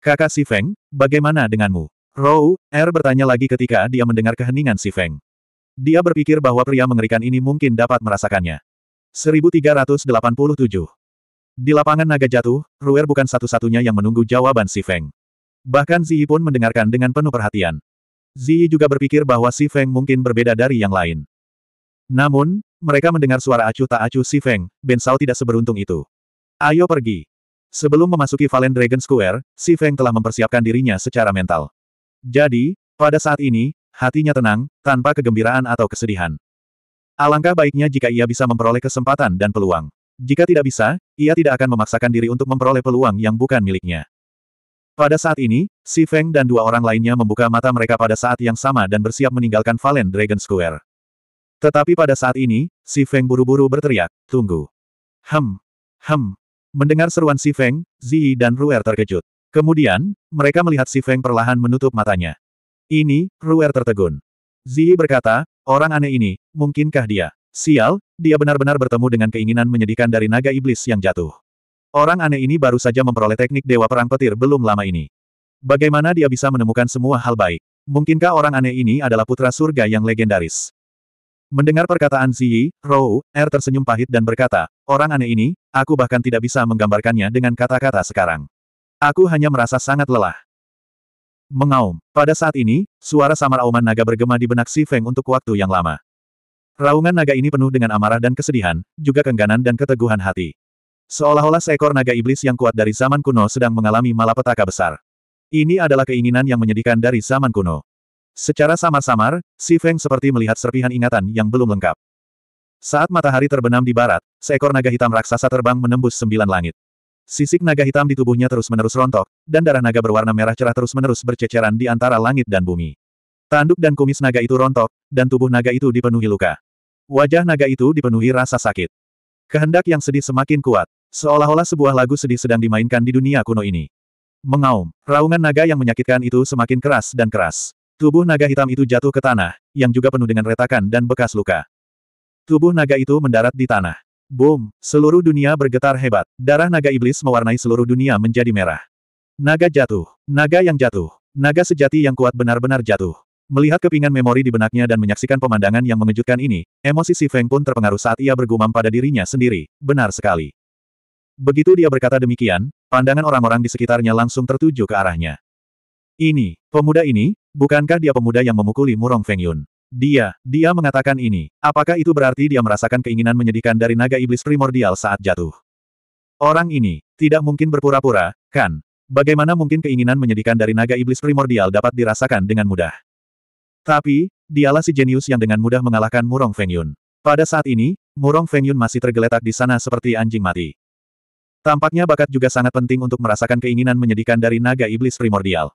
Kakak Si Feng, bagaimana denganmu? Rou, Er bertanya lagi ketika dia mendengar keheningan Si Feng. Dia berpikir bahwa pria mengerikan ini mungkin dapat merasakannya. 1387 di lapangan naga jatuh, Ruer bukan satu-satunya yang menunggu jawaban Si Feng. Bahkan Ziyi pun mendengarkan dengan penuh perhatian. Ziyi juga berpikir bahwa Si Feng mungkin berbeda dari yang lain. Namun, mereka mendengar suara acuh tak acuh Si Feng, Ben Sao tidak seberuntung itu. Ayo pergi. Sebelum memasuki Valen Dragon Square, Si Feng telah mempersiapkan dirinya secara mental. Jadi, pada saat ini, hatinya tenang, tanpa kegembiraan atau kesedihan. Alangkah baiknya jika ia bisa memperoleh kesempatan dan peluang. Jika tidak bisa, ia tidak akan memaksakan diri untuk memperoleh peluang yang bukan miliknya. Pada saat ini, Si Feng dan dua orang lainnya membuka mata mereka pada saat yang sama dan bersiap meninggalkan Valen Dragon Square. Tetapi pada saat ini, Si Feng buru-buru berteriak, tunggu. Hem, hem. Mendengar seruan Si Feng, Ziyi dan Ruer terkejut. Kemudian, mereka melihat Si Feng perlahan menutup matanya. Ini, Ruer tertegun. Ziyi berkata, orang aneh ini, mungkinkah dia? Sial, dia benar-benar bertemu dengan keinginan menyedihkan dari naga iblis yang jatuh. Orang aneh ini baru saja memperoleh teknik Dewa Perang Petir belum lama ini. Bagaimana dia bisa menemukan semua hal baik? Mungkinkah orang aneh ini adalah putra surga yang legendaris? Mendengar perkataan Ziyi, Rou, Er tersenyum pahit dan berkata, orang aneh ini, aku bahkan tidak bisa menggambarkannya dengan kata-kata sekarang. Aku hanya merasa sangat lelah. Mengaum. Pada saat ini, suara samar auman naga bergema di benak Si Feng untuk waktu yang lama. Raungan naga ini penuh dengan amarah dan kesedihan, juga kengganan dan keteguhan hati. Seolah-olah seekor naga iblis yang kuat dari zaman kuno sedang mengalami malapetaka besar. Ini adalah keinginan yang menyedihkan dari zaman kuno. Secara samar-samar, Si Feng seperti melihat serpihan ingatan yang belum lengkap. Saat matahari terbenam di barat, seekor naga hitam raksasa terbang menembus sembilan langit. Sisik naga hitam di tubuhnya terus-menerus rontok, dan darah naga berwarna merah cerah terus-menerus berceceran di antara langit dan bumi. Tanduk dan kumis naga itu rontok, dan tubuh naga itu dipenuhi luka. Wajah naga itu dipenuhi rasa sakit. Kehendak yang sedih semakin kuat, seolah-olah sebuah lagu sedih sedang dimainkan di dunia kuno ini. Mengaum, raungan naga yang menyakitkan itu semakin keras dan keras. Tubuh naga hitam itu jatuh ke tanah, yang juga penuh dengan retakan dan bekas luka. Tubuh naga itu mendarat di tanah. Boom! Seluruh dunia bergetar hebat. Darah naga iblis mewarnai seluruh dunia menjadi merah. Naga jatuh. Naga yang jatuh. Naga sejati yang kuat benar-benar jatuh. Melihat kepingan memori di benaknya dan menyaksikan pemandangan yang mengejutkan ini, emosi si Feng pun terpengaruh saat ia bergumam pada dirinya sendiri. Benar sekali. Begitu dia berkata demikian, pandangan orang-orang di sekitarnya langsung tertuju ke arahnya. Ini, pemuda ini, bukankah dia pemuda yang memukuli Murong Feng Yun? Dia, dia mengatakan ini. Apakah itu berarti dia merasakan keinginan menyedihkan dari naga iblis primordial saat jatuh? Orang ini, tidak mungkin berpura-pura, kan? Bagaimana mungkin keinginan menyedihkan dari naga iblis primordial dapat dirasakan dengan mudah? Tapi, dialah si jenius yang dengan mudah mengalahkan Murong Feng Yun. Pada saat ini, Murong Feng Yun masih tergeletak di sana seperti anjing mati. Tampaknya bakat juga sangat penting untuk merasakan keinginan menyedihkan dari naga iblis primordial.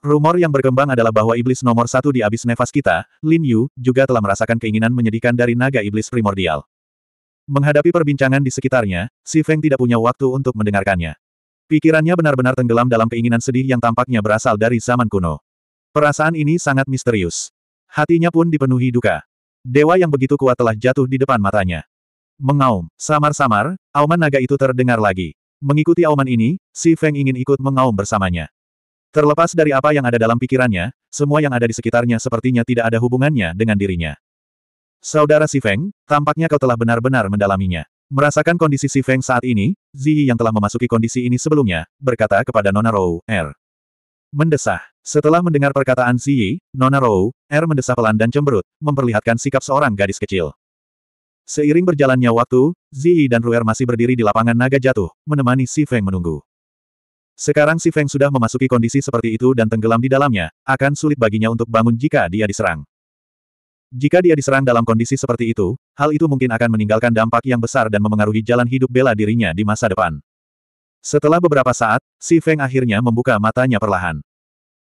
Rumor yang berkembang adalah bahwa iblis nomor satu di abis nefas kita, Lin Yu, juga telah merasakan keinginan menyedihkan dari naga iblis primordial. Menghadapi perbincangan di sekitarnya, Si Feng tidak punya waktu untuk mendengarkannya. Pikirannya benar-benar tenggelam dalam keinginan sedih yang tampaknya berasal dari zaman kuno. Perasaan ini sangat misterius. Hatinya pun dipenuhi duka. Dewa yang begitu kuat telah jatuh di depan matanya. Mengaum, samar-samar, auman naga itu terdengar lagi. Mengikuti auman ini, Si Feng ingin ikut mengaum bersamanya. Terlepas dari apa yang ada dalam pikirannya, semua yang ada di sekitarnya sepertinya tidak ada hubungannya dengan dirinya. Saudara Si Feng, tampaknya kau telah benar-benar mendalaminya. Merasakan kondisi Si Feng saat ini, Ziyi yang telah memasuki kondisi ini sebelumnya, berkata kepada Nona Rou, R. Mendesah. Setelah mendengar perkataan Ziyi, Nona Rou, R mendesah pelan dan cemberut, memperlihatkan sikap seorang gadis kecil. Seiring berjalannya waktu, Ziyi dan Ruer masih berdiri di lapangan naga jatuh, menemani Si Feng menunggu. Sekarang Si Feng sudah memasuki kondisi seperti itu dan tenggelam di dalamnya, akan sulit baginya untuk bangun jika dia diserang. Jika dia diserang dalam kondisi seperti itu, hal itu mungkin akan meninggalkan dampak yang besar dan memengaruhi jalan hidup bela dirinya di masa depan. Setelah beberapa saat, Si Feng akhirnya membuka matanya perlahan.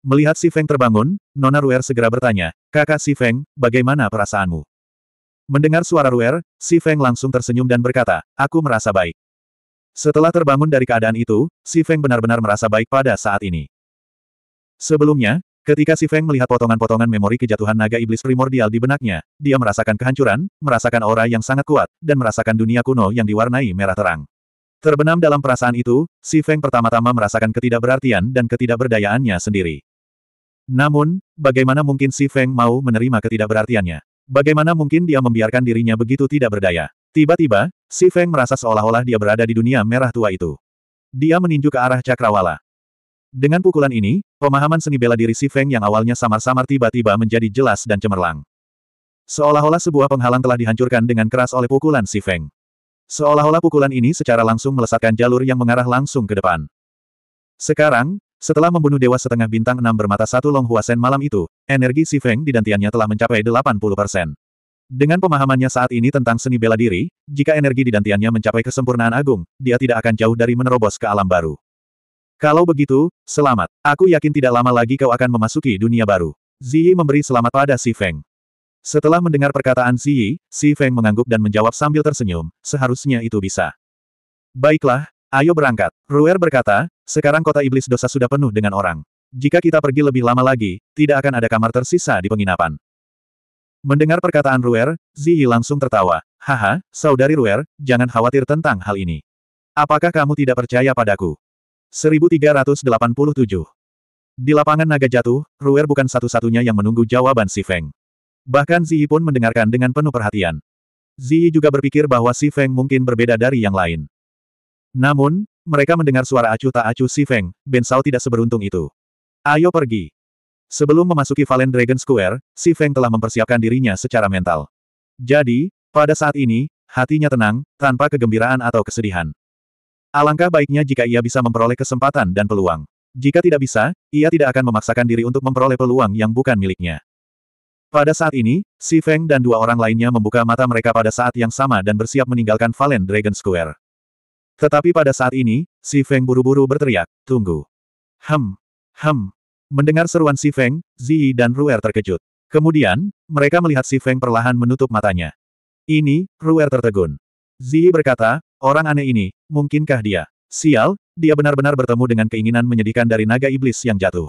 Melihat Si Feng terbangun, Nona Ruer segera bertanya, Kakak Si Feng, bagaimana perasaanmu? Mendengar suara Ruer, Si Feng langsung tersenyum dan berkata, aku merasa baik. Setelah terbangun dari keadaan itu, Si Feng benar-benar merasa baik pada saat ini. Sebelumnya, ketika Si Feng melihat potongan-potongan memori kejatuhan naga iblis primordial di benaknya, dia merasakan kehancuran, merasakan aura yang sangat kuat, dan merasakan dunia kuno yang diwarnai merah terang. Terbenam dalam perasaan itu, Si Feng pertama-tama merasakan ketidakberartian dan ketidakberdayaannya sendiri. Namun, bagaimana mungkin Si Feng mau menerima ketidakberartiannya? Bagaimana mungkin dia membiarkan dirinya begitu tidak berdaya? Tiba-tiba, Si Feng merasa seolah-olah dia berada di dunia merah tua itu. Dia meninju ke arah cakrawala. Dengan pukulan ini, pemahaman seni bela diri Si Feng yang awalnya samar-samar tiba-tiba menjadi jelas dan cemerlang. Seolah-olah sebuah penghalang telah dihancurkan dengan keras oleh pukulan Si Feng. Seolah-olah pukulan ini secara langsung melesatkan jalur yang mengarah langsung ke depan. Sekarang, setelah membunuh Dewa Setengah Bintang enam bermata satu Long Huasen malam itu, energi Si Feng di dantiannya telah mencapai 80%. Dengan pemahamannya saat ini tentang seni bela diri, jika energi di dantiannya mencapai kesempurnaan agung, dia tidak akan jauh dari menerobos ke alam baru. Kalau begitu, selamat. Aku yakin tidak lama lagi kau akan memasuki dunia baru. Ziyi memberi selamat pada Si Feng. Setelah mendengar perkataan Ziyi, Si Feng mengangguk dan menjawab sambil tersenyum, seharusnya itu bisa. Baiklah, ayo berangkat. Ruer berkata, sekarang kota iblis dosa sudah penuh dengan orang. Jika kita pergi lebih lama lagi, tidak akan ada kamar tersisa di penginapan. Mendengar perkataan Ruer, Ziyi langsung tertawa. Haha, saudari Ruer, jangan khawatir tentang hal ini. Apakah kamu tidak percaya padaku? 1387 Di lapangan naga jatuh, Ruer bukan satu-satunya yang menunggu jawaban Si Feng. Bahkan Ziyi pun mendengarkan dengan penuh perhatian. Ziyi juga berpikir bahwa Si Feng mungkin berbeda dari yang lain. Namun, mereka mendengar suara acuh tak acuh Si Feng, Ben Sao tidak seberuntung itu. Ayo pergi. Sebelum memasuki Valen Dragon Square, Si Feng telah mempersiapkan dirinya secara mental. Jadi, pada saat ini, hatinya tenang, tanpa kegembiraan atau kesedihan. Alangkah baiknya jika ia bisa memperoleh kesempatan dan peluang. Jika tidak bisa, ia tidak akan memaksakan diri untuk memperoleh peluang yang bukan miliknya. Pada saat ini, Si Feng dan dua orang lainnya membuka mata mereka pada saat yang sama dan bersiap meninggalkan Valen Dragon Square. Tetapi pada saat ini, Si Feng buru-buru berteriak, tunggu. Hem, hem. Mendengar seruan Si Feng, Ziyi dan Ruer terkejut. Kemudian, mereka melihat Si Feng perlahan menutup matanya. Ini, Ruer tertegun. Ziyi berkata, orang aneh ini, mungkinkah dia? Sial, dia benar-benar bertemu dengan keinginan menyedihkan dari naga iblis yang jatuh.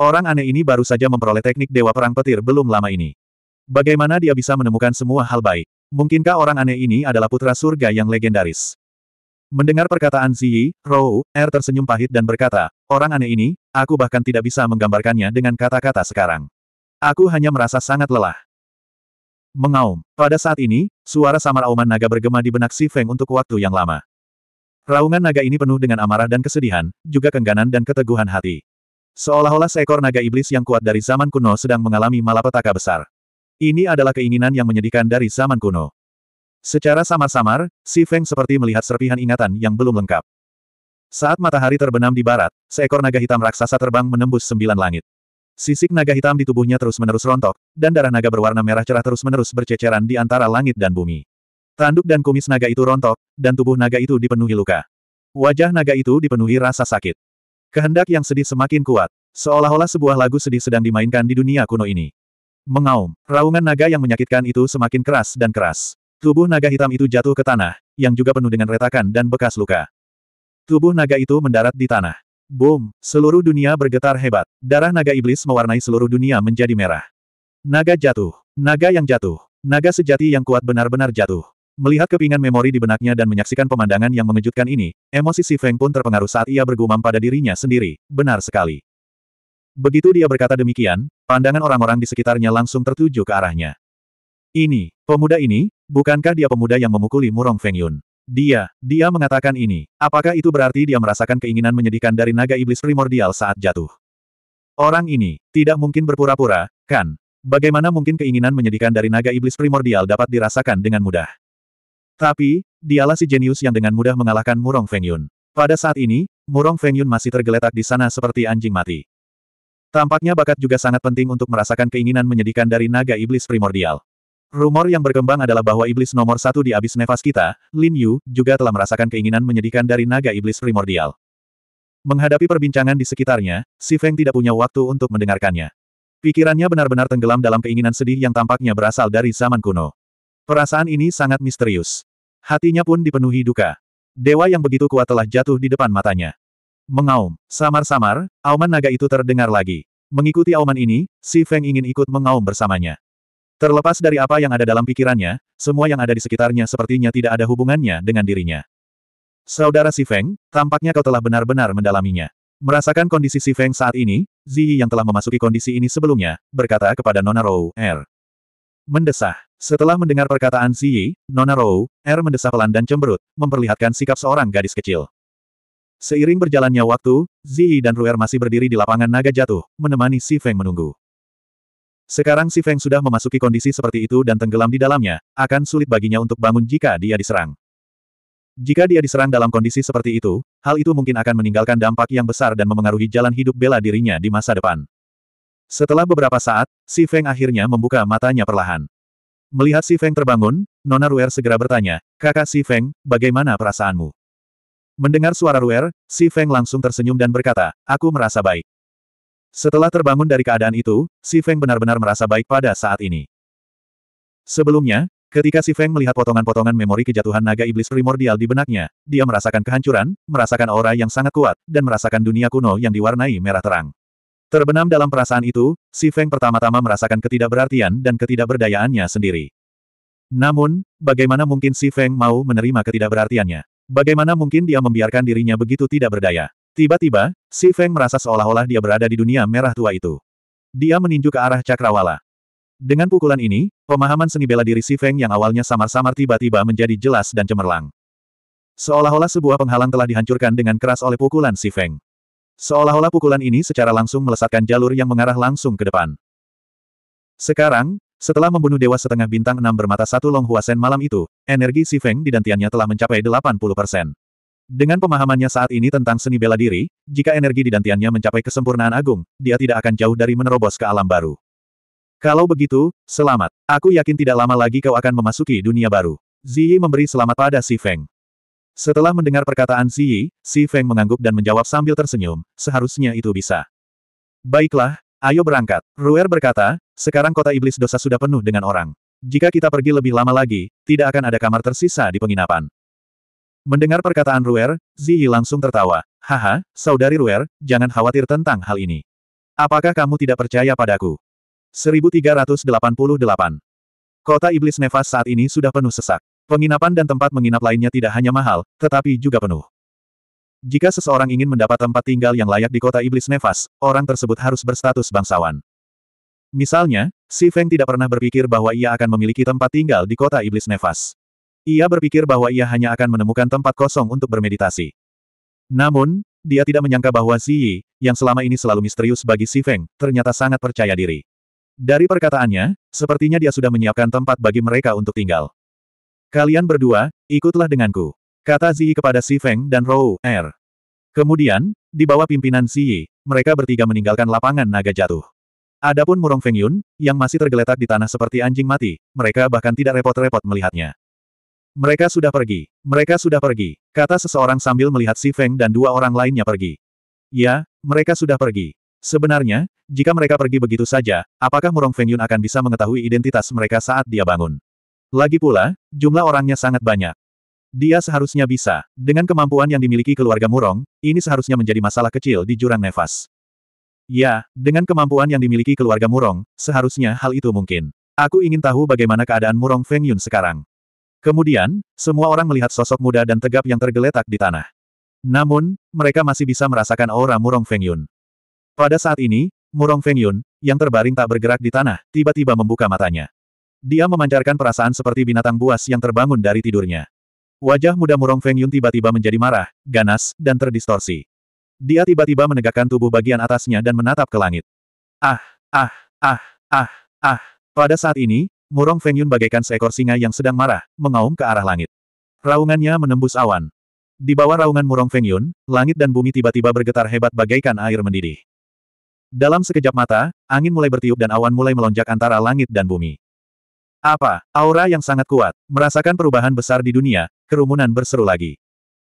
Orang aneh ini baru saja memperoleh teknik Dewa Perang Petir belum lama ini. Bagaimana dia bisa menemukan semua hal baik? Mungkinkah orang aneh ini adalah putra surga yang legendaris? Mendengar perkataan Ziyi, Rou, Er tersenyum pahit dan berkata, orang aneh ini, aku bahkan tidak bisa menggambarkannya dengan kata-kata sekarang. Aku hanya merasa sangat lelah. Mengaum. Pada saat ini, suara samar auman naga bergema di benak Si Feng untuk waktu yang lama. Raungan naga ini penuh dengan amarah dan kesedihan, juga kengganan dan keteguhan hati. Seolah-olah seekor naga iblis yang kuat dari zaman kuno sedang mengalami malapetaka besar. Ini adalah keinginan yang menyedihkan dari zaman kuno. Secara samar-samar, Si Feng seperti melihat serpihan ingatan yang belum lengkap. Saat matahari terbenam di barat, seekor naga hitam raksasa terbang menembus sembilan langit. Sisik naga hitam di tubuhnya terus-menerus rontok, dan darah naga berwarna merah cerah terus-menerus berceceran di antara langit dan bumi. Tanduk dan kumis naga itu rontok, dan tubuh naga itu dipenuhi luka. Wajah naga itu dipenuhi rasa sakit. Kehendak yang sedih semakin kuat, seolah-olah sebuah lagu sedih sedang dimainkan di dunia kuno ini. Mengaum, raungan naga yang menyakitkan itu semakin keras dan keras. Tubuh naga hitam itu jatuh ke tanah, yang juga penuh dengan retakan dan bekas luka. Tubuh naga itu mendarat di tanah. Boom! Seluruh dunia bergetar hebat. Darah naga iblis mewarnai seluruh dunia menjadi merah. Naga jatuh. Naga yang jatuh. Naga sejati yang kuat benar-benar jatuh. Melihat kepingan memori di benaknya dan menyaksikan pemandangan yang mengejutkan ini, emosi si Feng pun terpengaruh saat ia bergumam pada dirinya sendiri. Benar sekali. Begitu dia berkata demikian, pandangan orang-orang di sekitarnya langsung tertuju ke arahnya. Ini, pemuda ini, bukankah dia pemuda yang memukuli Murong Feng Yun? Dia, dia mengatakan ini. Apakah itu berarti dia merasakan keinginan menyedihkan dari naga iblis primordial saat jatuh? Orang ini, tidak mungkin berpura-pura, kan? Bagaimana mungkin keinginan menyedihkan dari naga iblis primordial dapat dirasakan dengan mudah? Tapi, dialah si jenius yang dengan mudah mengalahkan Murong Feng Yun. Pada saat ini, Murong Feng Yun masih tergeletak di sana seperti anjing mati. Tampaknya bakat juga sangat penting untuk merasakan keinginan menyedihkan dari naga iblis primordial. Rumor yang berkembang adalah bahwa iblis nomor satu di abis nefas kita, Lin Yu, juga telah merasakan keinginan menyedihkan dari naga iblis primordial. Menghadapi perbincangan di sekitarnya, Si Feng tidak punya waktu untuk mendengarkannya. Pikirannya benar-benar tenggelam dalam keinginan sedih yang tampaknya berasal dari zaman kuno. Perasaan ini sangat misterius. Hatinya pun dipenuhi duka. Dewa yang begitu kuat telah jatuh di depan matanya. Mengaum, samar-samar, auman naga itu terdengar lagi. Mengikuti auman ini, Si Feng ingin ikut mengaum bersamanya. Terlepas dari apa yang ada dalam pikirannya, semua yang ada di sekitarnya sepertinya tidak ada hubungannya dengan dirinya. Saudara Si Feng, tampaknya kau telah benar-benar mendalaminya. Merasakan kondisi Si Feng saat ini, Ziyi yang telah memasuki kondisi ini sebelumnya, berkata kepada Nona Rou, Er. Mendesah. Setelah mendengar perkataan Ziyi, Nona Rou, Er mendesah pelan dan cemberut, memperlihatkan sikap seorang gadis kecil. Seiring berjalannya waktu, Ziyi dan Ruer masih berdiri di lapangan naga jatuh, menemani Si Feng menunggu. Sekarang si Feng sudah memasuki kondisi seperti itu dan tenggelam di dalamnya, akan sulit baginya untuk bangun jika dia diserang. Jika dia diserang dalam kondisi seperti itu, hal itu mungkin akan meninggalkan dampak yang besar dan memengaruhi jalan hidup bela dirinya di masa depan. Setelah beberapa saat, si Feng akhirnya membuka matanya perlahan. Melihat si Feng terbangun, Nona Ruer segera bertanya, Kakak si Feng, bagaimana perasaanmu? Mendengar suara Ruer, si Feng langsung tersenyum dan berkata, aku merasa baik. Setelah terbangun dari keadaan itu, Si Feng benar-benar merasa baik pada saat ini. Sebelumnya, ketika Si Feng melihat potongan-potongan memori kejatuhan naga iblis primordial di benaknya, dia merasakan kehancuran, merasakan aura yang sangat kuat, dan merasakan dunia kuno yang diwarnai merah terang. Terbenam dalam perasaan itu, Si Feng pertama-tama merasakan ketidakberartian dan ketidakberdayaannya sendiri. Namun, bagaimana mungkin Si Feng mau menerima ketidakberartiannya? Bagaimana mungkin dia membiarkan dirinya begitu tidak berdaya? Tiba-tiba, Si Feng merasa seolah-olah dia berada di dunia merah tua itu. Dia meninju ke arah cakrawala. Dengan pukulan ini, pemahaman seni bela diri Si Feng yang awalnya samar-samar tiba-tiba menjadi jelas dan cemerlang. Seolah-olah sebuah penghalang telah dihancurkan dengan keras oleh pukulan Si Feng. Seolah-olah pukulan ini secara langsung melesatkan jalur yang mengarah langsung ke depan. Sekarang, setelah membunuh dewa setengah bintang enam bermata satu Long Huasen malam itu, energi Si Feng di dantiannya telah mencapai 80%. Dengan pemahamannya saat ini tentang seni bela diri, jika energi di dantiannya mencapai kesempurnaan agung, dia tidak akan jauh dari menerobos ke alam baru. Kalau begitu, selamat. Aku yakin tidak lama lagi kau akan memasuki dunia baru. Ziyi memberi selamat pada Si Feng. Setelah mendengar perkataan Ziyi, Si Feng mengangguk dan menjawab sambil tersenyum, seharusnya itu bisa. Baiklah, ayo berangkat. Ruer berkata, sekarang kota iblis dosa sudah penuh dengan orang. Jika kita pergi lebih lama lagi, tidak akan ada kamar tersisa di penginapan. Mendengar perkataan Ruer, Ziyi langsung tertawa. Haha, saudari Ruer, jangan khawatir tentang hal ini. Apakah kamu tidak percaya padaku? 1388. Kota Iblis Nefas saat ini sudah penuh sesak. Penginapan dan tempat menginap lainnya tidak hanya mahal, tetapi juga penuh. Jika seseorang ingin mendapat tempat tinggal yang layak di kota Iblis Nefas, orang tersebut harus berstatus bangsawan. Misalnya, Si Feng tidak pernah berpikir bahwa ia akan memiliki tempat tinggal di kota Iblis Nefas. Ia berpikir bahwa ia hanya akan menemukan tempat kosong untuk bermeditasi. Namun, dia tidak menyangka bahwa Ziyi, yang selama ini selalu misterius bagi Si Feng, ternyata sangat percaya diri. Dari perkataannya, sepertinya dia sudah menyiapkan tempat bagi mereka untuk tinggal. Kalian berdua, ikutlah denganku. Kata Ziyi kepada Si Feng dan Rou, Er. Kemudian, di bawah pimpinan Ziyi, mereka bertiga meninggalkan lapangan naga jatuh. Adapun Murong Feng Yun, yang masih tergeletak di tanah seperti anjing mati, mereka bahkan tidak repot-repot melihatnya. Mereka sudah pergi. Mereka sudah pergi, kata seseorang sambil melihat Si Feng dan dua orang lainnya pergi. Ya, mereka sudah pergi. Sebenarnya, jika mereka pergi begitu saja, apakah Murong Feng Yun akan bisa mengetahui identitas mereka saat dia bangun? Lagi pula, jumlah orangnya sangat banyak. Dia seharusnya bisa. Dengan kemampuan yang dimiliki keluarga Murong, ini seharusnya menjadi masalah kecil di jurang Nevas. Ya, dengan kemampuan yang dimiliki keluarga Murong, seharusnya hal itu mungkin. Aku ingin tahu bagaimana keadaan Murong Feng Yun sekarang. Kemudian, semua orang melihat sosok muda dan tegap yang tergeletak di tanah. Namun, mereka masih bisa merasakan aura Murong Feng Yun. Pada saat ini, Murong Feng Yun, yang terbaring tak bergerak di tanah, tiba-tiba membuka matanya. Dia memancarkan perasaan seperti binatang buas yang terbangun dari tidurnya. Wajah muda Murong Feng Yun tiba-tiba menjadi marah, ganas, dan terdistorsi. Dia tiba-tiba menegakkan tubuh bagian atasnya dan menatap ke langit. Ah, ah, ah, ah, ah. Pada saat ini, Murong Feng Yun bagaikan seekor singa yang sedang marah, mengaum ke arah langit. Raungannya menembus awan. Di bawah raungan Murong Feng Yun, langit dan bumi tiba-tiba bergetar hebat bagaikan air mendidih. Dalam sekejap mata, angin mulai bertiup dan awan mulai melonjak antara langit dan bumi. Apa? Aura yang sangat kuat. Merasakan perubahan besar di dunia, kerumunan berseru lagi.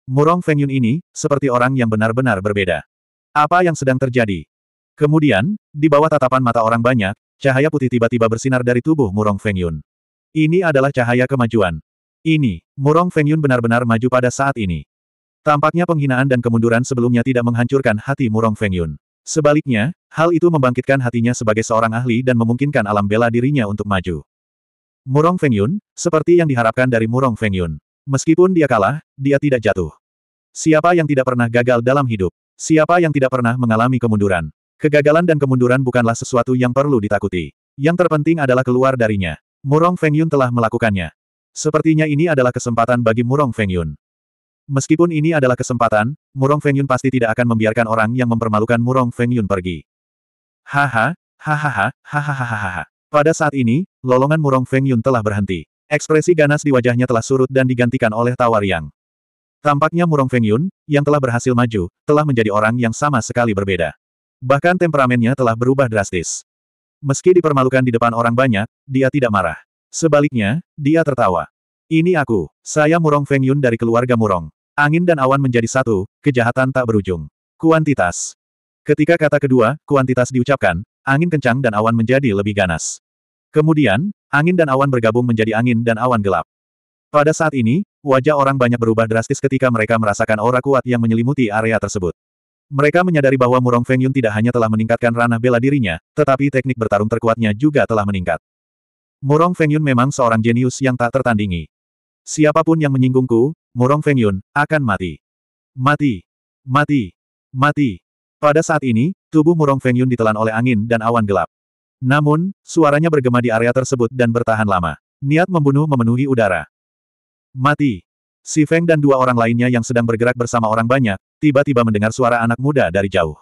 Murong Feng Yun ini, seperti orang yang benar-benar berbeda. Apa yang sedang terjadi? Kemudian, di bawah tatapan mata orang banyak, Cahaya putih tiba-tiba bersinar dari tubuh Murong Feng Yun. Ini adalah cahaya kemajuan. Ini, Murong Feng Yun benar-benar maju pada saat ini. Tampaknya penghinaan dan kemunduran sebelumnya tidak menghancurkan hati Murong Feng Yun. Sebaliknya, hal itu membangkitkan hatinya sebagai seorang ahli dan memungkinkan alam bela dirinya untuk maju. Murong Feng Yun, seperti yang diharapkan dari Murong Feng Yun. Meskipun dia kalah, dia tidak jatuh. Siapa yang tidak pernah gagal dalam hidup? Siapa yang tidak pernah mengalami kemunduran? Kegagalan dan kemunduran bukanlah sesuatu yang perlu ditakuti. Yang terpenting adalah keluar darinya. Murong Feng Yun telah melakukannya. Sepertinya ini adalah kesempatan bagi Murong Feng Yun. Meskipun ini adalah kesempatan, Murong Feng Yun pasti tidak akan membiarkan orang yang mempermalukan Murong Feng Yun pergi. Haha, hahaha, hahaha. Pada saat ini, lolongan Murong Feng Yun telah berhenti. Ekspresi ganas di wajahnya telah surut dan digantikan oleh tawa riang. Tampaknya Murong Feng Yun, yang telah berhasil maju, telah menjadi orang yang sama sekali berbeda. Bahkan temperamennya telah berubah drastis. Meski dipermalukan di depan orang banyak, dia tidak marah. Sebaliknya, dia tertawa. Ini aku, saya Murong Feng Yun dari keluarga Murong. Angin dan awan menjadi satu, kejahatan tak berujung. Kuantitas. Ketika kata kedua, kuantitas diucapkan, angin kencang dan awan menjadi lebih ganas. Kemudian, angin dan awan bergabung menjadi angin dan awan gelap. Pada saat ini, wajah orang banyak berubah drastis ketika mereka merasakan aura kuat yang menyelimuti area tersebut. Mereka menyadari bahwa Murong Feng Yun tidak hanya telah meningkatkan ranah bela dirinya, tetapi teknik bertarung terkuatnya juga telah meningkat. Murong Feng Yun memang seorang jenius yang tak tertandingi. Siapa pun yang menyinggungku, Murong Feng Yun, akan mati. Mati. Mati. Mati. Pada saat ini, tubuh Murong Feng Yun ditelan oleh angin dan awan gelap. Namun, suaranya bergema di area tersebut dan bertahan lama. Niat membunuh memenuhi udara. Mati. Si Feng dan dua orang lainnya yang sedang bergerak bersama orang banyak, tiba-tiba mendengar suara anak muda dari jauh.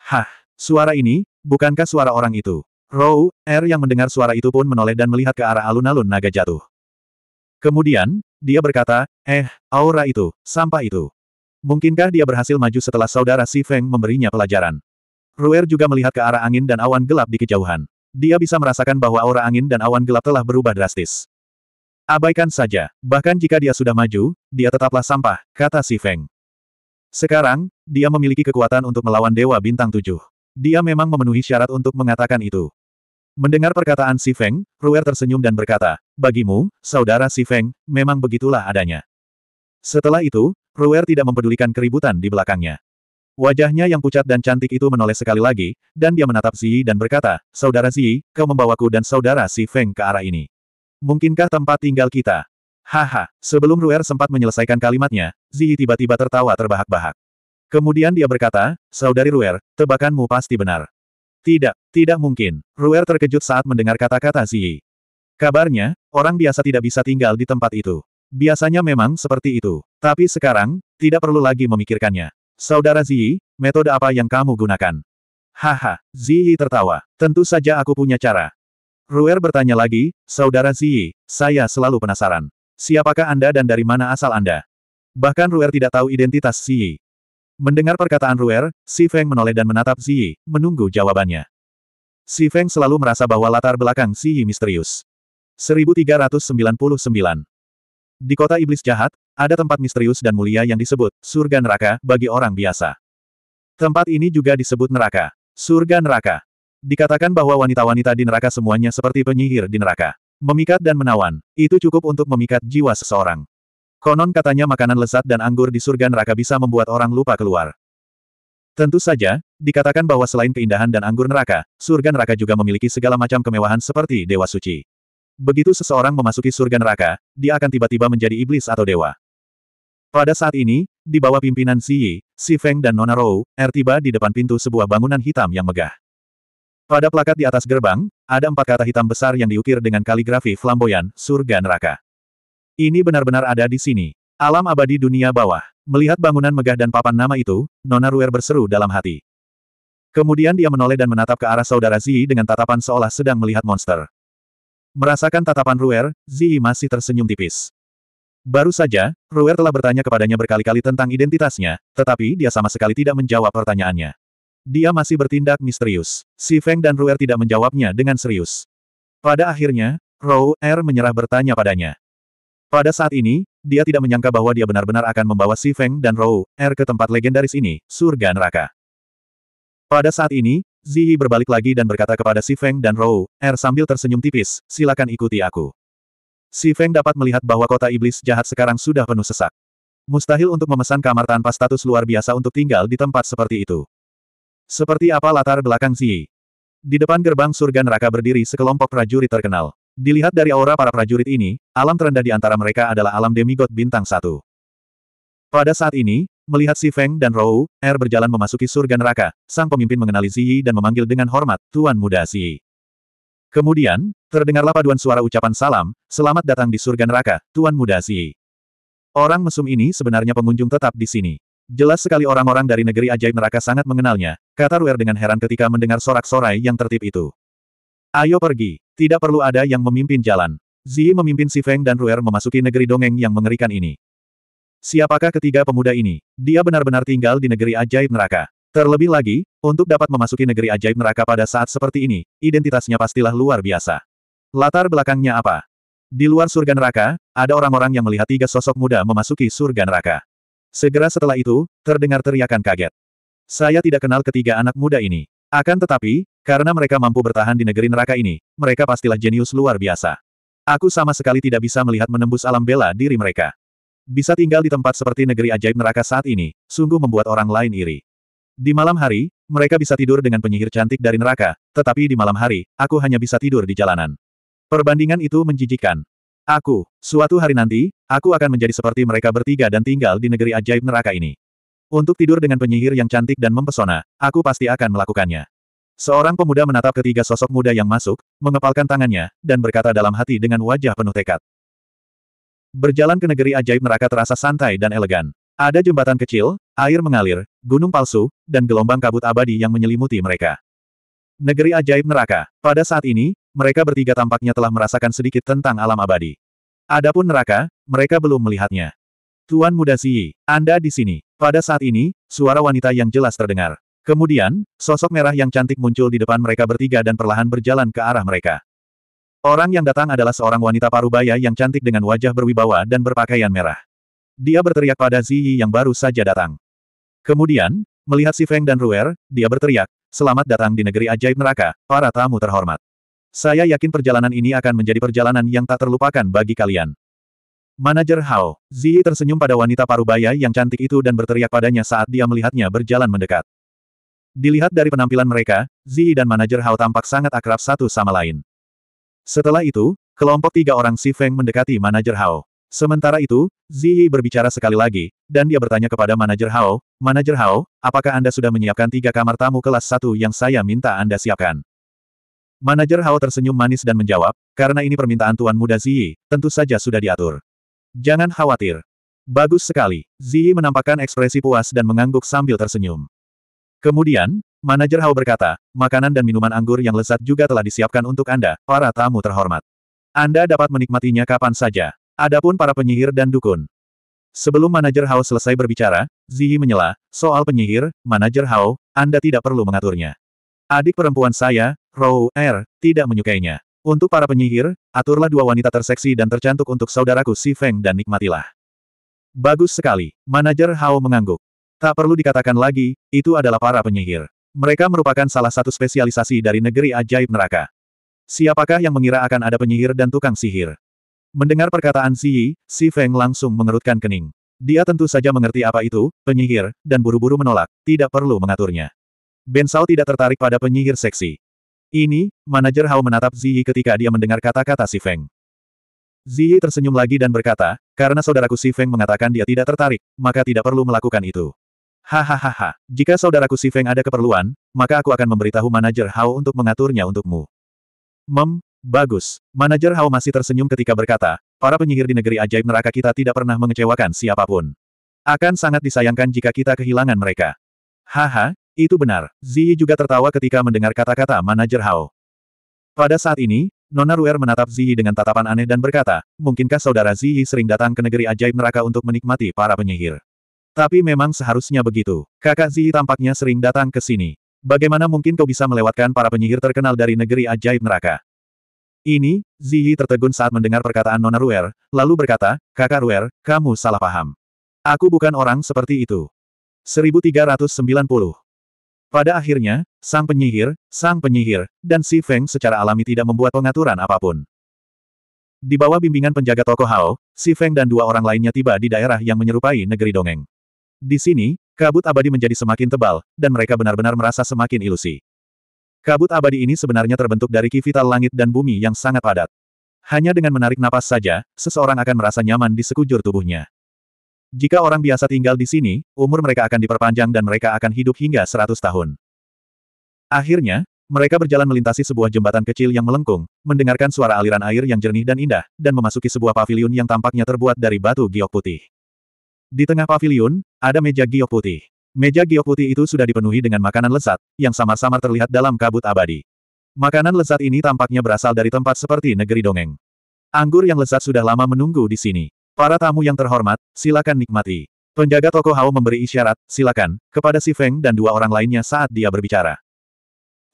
Hah, suara ini, bukankah suara orang itu? Rou, Er yang mendengar suara itu pun menoleh dan melihat ke arah alun-alun naga jatuh. Kemudian, dia berkata, eh, aura itu, sampah itu. Mungkinkah dia berhasil maju setelah saudara Si Feng memberinya pelajaran? Ruer juga melihat ke arah angin dan awan gelap di kejauhan. Dia bisa merasakan bahwa aura angin dan awan gelap telah berubah drastis. Abaikan saja, bahkan jika dia sudah maju, dia tetaplah sampah, kata Si Feng. Sekarang, dia memiliki kekuatan untuk melawan Dewa Bintang Tujuh. Dia memang memenuhi syarat untuk mengatakan itu. Mendengar perkataan Si Feng, Ruer tersenyum dan berkata, Bagimu, saudara Si Feng, memang begitulah adanya. Setelah itu, Ruer tidak mempedulikan keributan di belakangnya. Wajahnya yang pucat dan cantik itu menoleh sekali lagi, dan dia menatap Ziyi dan berkata, Saudara Ziyi, kau membawaku dan saudara Si Feng ke arah ini. Mungkinkah tempat tinggal kita? Haha, sebelum Ruer sempat menyelesaikan kalimatnya, Ziyi tiba-tiba tertawa terbahak-bahak. Kemudian dia berkata, Saudari Ruer, tebakanmu pasti benar. Tidak, tidak mungkin. Ruer terkejut saat mendengar kata-kata Ziyi. Kabarnya, orang biasa tidak bisa tinggal di tempat itu. Biasanya memang seperti itu. Tapi sekarang, tidak perlu lagi memikirkannya. Saudara Ziyi, metode apa yang kamu gunakan? Haha, Ziyi tertawa. Tentu saja aku punya cara. Ruer bertanya lagi, Saudara Ziyi, saya selalu penasaran. Siapakah Anda dan dari mana asal Anda? Bahkan Ruer tidak tahu identitas Yi. Mendengar perkataan Ruer, Si Feng menoleh dan menatap Yi, menunggu jawabannya. Si Feng selalu merasa bahwa latar belakang Yi misterius. 1399 Di kota iblis jahat, ada tempat misterius dan mulia yang disebut surga neraka bagi orang biasa. Tempat ini juga disebut neraka. Surga neraka. Dikatakan bahwa wanita-wanita di neraka semuanya seperti penyihir di neraka. Memikat dan menawan, itu cukup untuk memikat jiwa seseorang. Konon katanya makanan lezat dan anggur di surga neraka bisa membuat orang lupa keluar. Tentu saja, dikatakan bahwa selain keindahan dan anggur neraka, surga neraka juga memiliki segala macam kemewahan seperti dewa suci. Begitu seseorang memasuki surga neraka, dia akan tiba-tiba menjadi iblis atau dewa. Pada saat ini, di bawah pimpinan Si Yi, Si Feng dan Nona Rou, Er tiba di depan pintu sebuah bangunan hitam yang megah. Pada plakat di atas gerbang, ada empat kata hitam besar yang diukir dengan kaligrafi flamboyan, surga neraka. Ini benar-benar ada di sini. Alam abadi dunia bawah. Melihat bangunan megah dan papan nama itu, Nona Ruer berseru dalam hati. Kemudian dia menoleh dan menatap ke arah saudara Zi dengan tatapan seolah sedang melihat monster. Merasakan tatapan Ruer, Zi masih tersenyum tipis. Baru saja, Ruer telah bertanya kepadanya berkali-kali tentang identitasnya, tetapi dia sama sekali tidak menjawab pertanyaannya. Dia masih bertindak misterius. Si Feng dan Ruer tidak menjawabnya dengan serius. Pada akhirnya, Rou Er menyerah bertanya padanya. Pada saat ini, dia tidak menyangka bahwa dia benar-benar akan membawa Si Feng dan Rou Er ke tempat legendaris ini, surga neraka. Pada saat ini, Ziyi berbalik lagi dan berkata kepada Si Feng dan Rou Er sambil tersenyum tipis, silakan ikuti aku. Si Feng dapat melihat bahwa kota iblis jahat sekarang sudah penuh sesak. Mustahil untuk memesan kamar tanpa status luar biasa untuk tinggal di tempat seperti itu. Seperti apa latar belakang Ziyi? Di depan gerbang surga neraka berdiri sekelompok prajurit terkenal. Dilihat dari aura para prajurit ini, alam terendah di antara mereka adalah alam demigod bintang satu. Pada saat ini, melihat Si Feng dan Rou, Er berjalan memasuki surga neraka, sang pemimpin mengenali Ziyi dan memanggil dengan hormat, Tuan Muda Ziyi. Kemudian, terdengarlah paduan suara ucapan salam, selamat datang di surga neraka, Tuan Muda Ziyi. Orang mesum ini sebenarnya pengunjung tetap di sini. Jelas sekali orang-orang dari negeri ajaib neraka sangat mengenalnya, kata Ruer dengan heran ketika mendengar sorak-sorai yang tertib itu. Ayo pergi, tidak perlu ada yang memimpin jalan. Zi memimpin Si Feng dan Ruer memasuki negeri dongeng yang mengerikan ini. Siapakah ketiga pemuda ini? Dia benar-benar tinggal di negeri ajaib neraka. Terlebih lagi, untuk dapat memasuki negeri ajaib neraka pada saat seperti ini, identitasnya pastilah luar biasa. Latar belakangnya apa? Di luar surga neraka, ada orang-orang yang melihat tiga sosok muda memasuki surga neraka. Segera setelah itu, terdengar teriakan kaget. Saya tidak kenal ketiga anak muda ini. Akan tetapi, karena mereka mampu bertahan di negeri neraka ini, mereka pastilah jenius luar biasa. Aku sama sekali tidak bisa melihat menembus alam bela diri mereka. Bisa tinggal di tempat seperti negeri ajaib neraka saat ini, sungguh membuat orang lain iri. Di malam hari, mereka bisa tidur dengan penyihir cantik dari neraka, tetapi di malam hari, aku hanya bisa tidur di jalanan. Perbandingan itu menjijikan. Aku, suatu hari nanti, aku akan menjadi seperti mereka bertiga dan tinggal di negeri ajaib neraka ini. Untuk tidur dengan penyihir yang cantik dan mempesona, aku pasti akan melakukannya. Seorang pemuda menatap ketiga sosok muda yang masuk, mengepalkan tangannya, dan berkata dalam hati dengan wajah penuh tekad. Berjalan ke negeri ajaib neraka terasa santai dan elegan. Ada jembatan kecil, air mengalir, gunung palsu, dan gelombang kabut abadi yang menyelimuti mereka. Negeri ajaib neraka. Pada saat ini, mereka bertiga tampaknya telah merasakan sedikit tentang alam abadi. Adapun neraka, mereka belum melihatnya. Tuan Muda Ziyi, Anda di sini. Pada saat ini, suara wanita yang jelas terdengar. Kemudian, sosok merah yang cantik muncul di depan mereka bertiga dan perlahan berjalan ke arah mereka. Orang yang datang adalah seorang wanita parubaya yang cantik dengan wajah berwibawa dan berpakaian merah. Dia berteriak pada Ziyi yang baru saja datang. Kemudian, melihat si Feng dan Ruer, dia berteriak, Selamat datang di negeri ajaib neraka, para tamu terhormat. Saya yakin perjalanan ini akan menjadi perjalanan yang tak terlupakan bagi kalian. Manajer Hao, Ziyi tersenyum pada wanita parubaya yang cantik itu dan berteriak padanya saat dia melihatnya berjalan mendekat. Dilihat dari penampilan mereka, Ziyi dan manajer Hao tampak sangat akrab satu sama lain. Setelah itu, kelompok tiga orang Si Feng mendekati manajer Hao. Sementara itu, Ziyi berbicara sekali lagi, dan dia bertanya kepada manajer Hao, Manajer Hao, apakah Anda sudah menyiapkan tiga kamar tamu kelas satu yang saya minta Anda siapkan? Manajer Hao tersenyum manis dan menjawab, karena ini permintaan Tuan Muda Ziyi, tentu saja sudah diatur. Jangan khawatir. Bagus sekali. Ziyi menampakkan ekspresi puas dan mengangguk sambil tersenyum. Kemudian, manajer Hao berkata, makanan dan minuman anggur yang lezat juga telah disiapkan untuk Anda, para tamu terhormat. Anda dapat menikmatinya kapan saja. Adapun para penyihir dan dukun. Sebelum manajer Hao selesai berbicara, Ziyi menyela, soal penyihir, manajer Hao, Anda tidak perlu mengaturnya. Adik perempuan saya, Rou Er, tidak menyukainya. Untuk para penyihir, aturlah dua wanita terseksi dan tercantik untuk saudaraku Si Feng dan nikmatilah. Bagus sekali. Manajer Hao mengangguk. Tak perlu dikatakan lagi, itu adalah para penyihir. Mereka merupakan salah satu spesialisasi dari negeri ajaib neraka. Siapakah yang mengira akan ada penyihir dan tukang sihir? Mendengar perkataan Ziyi, Si Feng langsung mengerutkan kening. Dia tentu saja mengerti apa itu, penyihir, dan buru-buru menolak, tidak perlu mengaturnya. Ben Sao tidak tertarik pada penyihir seksi. Ini, manajer Hao menatap Ziyi ketika dia mendengar kata-kata si Feng. Ziyi tersenyum lagi dan berkata, karena saudaraku si Feng mengatakan dia tidak tertarik, maka tidak perlu melakukan itu. Hahaha, jika saudaraku si Feng ada keperluan, maka aku akan memberitahu manajer Hao untuk mengaturnya untukmu. Mem, bagus. Manajer Hao masih tersenyum ketika berkata, para penyihir di negeri ajaib neraka kita tidak pernah mengecewakan siapa pun. Akan sangat disayangkan jika kita kehilangan mereka. Haha, itu benar. Ziyi juga tertawa ketika mendengar kata-kata manajer Hao. Pada saat ini, Nona Ruer menatap Ziyi dengan tatapan aneh dan berkata, mungkinkah saudara Ziyi sering datang ke negeri ajaib neraka untuk menikmati para penyihir? Tapi memang seharusnya begitu. Kakak Ziyi tampaknya sering datang ke sini. Bagaimana mungkin kau bisa melewatkan para penyihir terkenal dari negeri ajaib neraka? Ini, Ziyi tertegun saat mendengar perkataan Nona Ruer, lalu berkata, Kakak Ruer, kamu salah paham. Aku bukan orang seperti itu. 1390 pada akhirnya, sang penyihir, sang penyihir, dan si Feng secara alami tidak membuat pengaturan apa pun. Di bawah bimbingan penjaga toko Hao, si Feng dan dua orang lainnya tiba di daerah yang menyerupai negeri dongeng. Di sini, kabut abadi menjadi semakin tebal, dan mereka benar-benar merasa semakin ilusi. Kabut abadi ini sebenarnya terbentuk dari ki vital langit dan bumi yang sangat padat. Hanya dengan menarik napas saja, seseorang akan merasa nyaman di sekujur tubuhnya. Jika orang biasa tinggal di sini, umur mereka akan diperpanjang dan mereka akan hidup hingga 100 tahun. Akhirnya, mereka berjalan melintasi sebuah jembatan kecil yang melengkung, mendengarkan suara aliran air yang jernih dan indah, dan memasuki sebuah paviliun yang tampaknya terbuat dari batu giok putih. Di tengah paviliun, ada meja giok putih. Meja giok putih itu sudah dipenuhi dengan makanan lezat, yang samar-samar terlihat dalam kabut abadi. Makanan lezat ini tampaknya berasal dari tempat seperti negeri dongeng. Anggur yang lezat sudah lama menunggu di sini. Para tamu yang terhormat, silakan nikmati. Penjaga toko Hao memberi isyarat, silakan, kepada si Feng dan dua orang lainnya saat dia berbicara.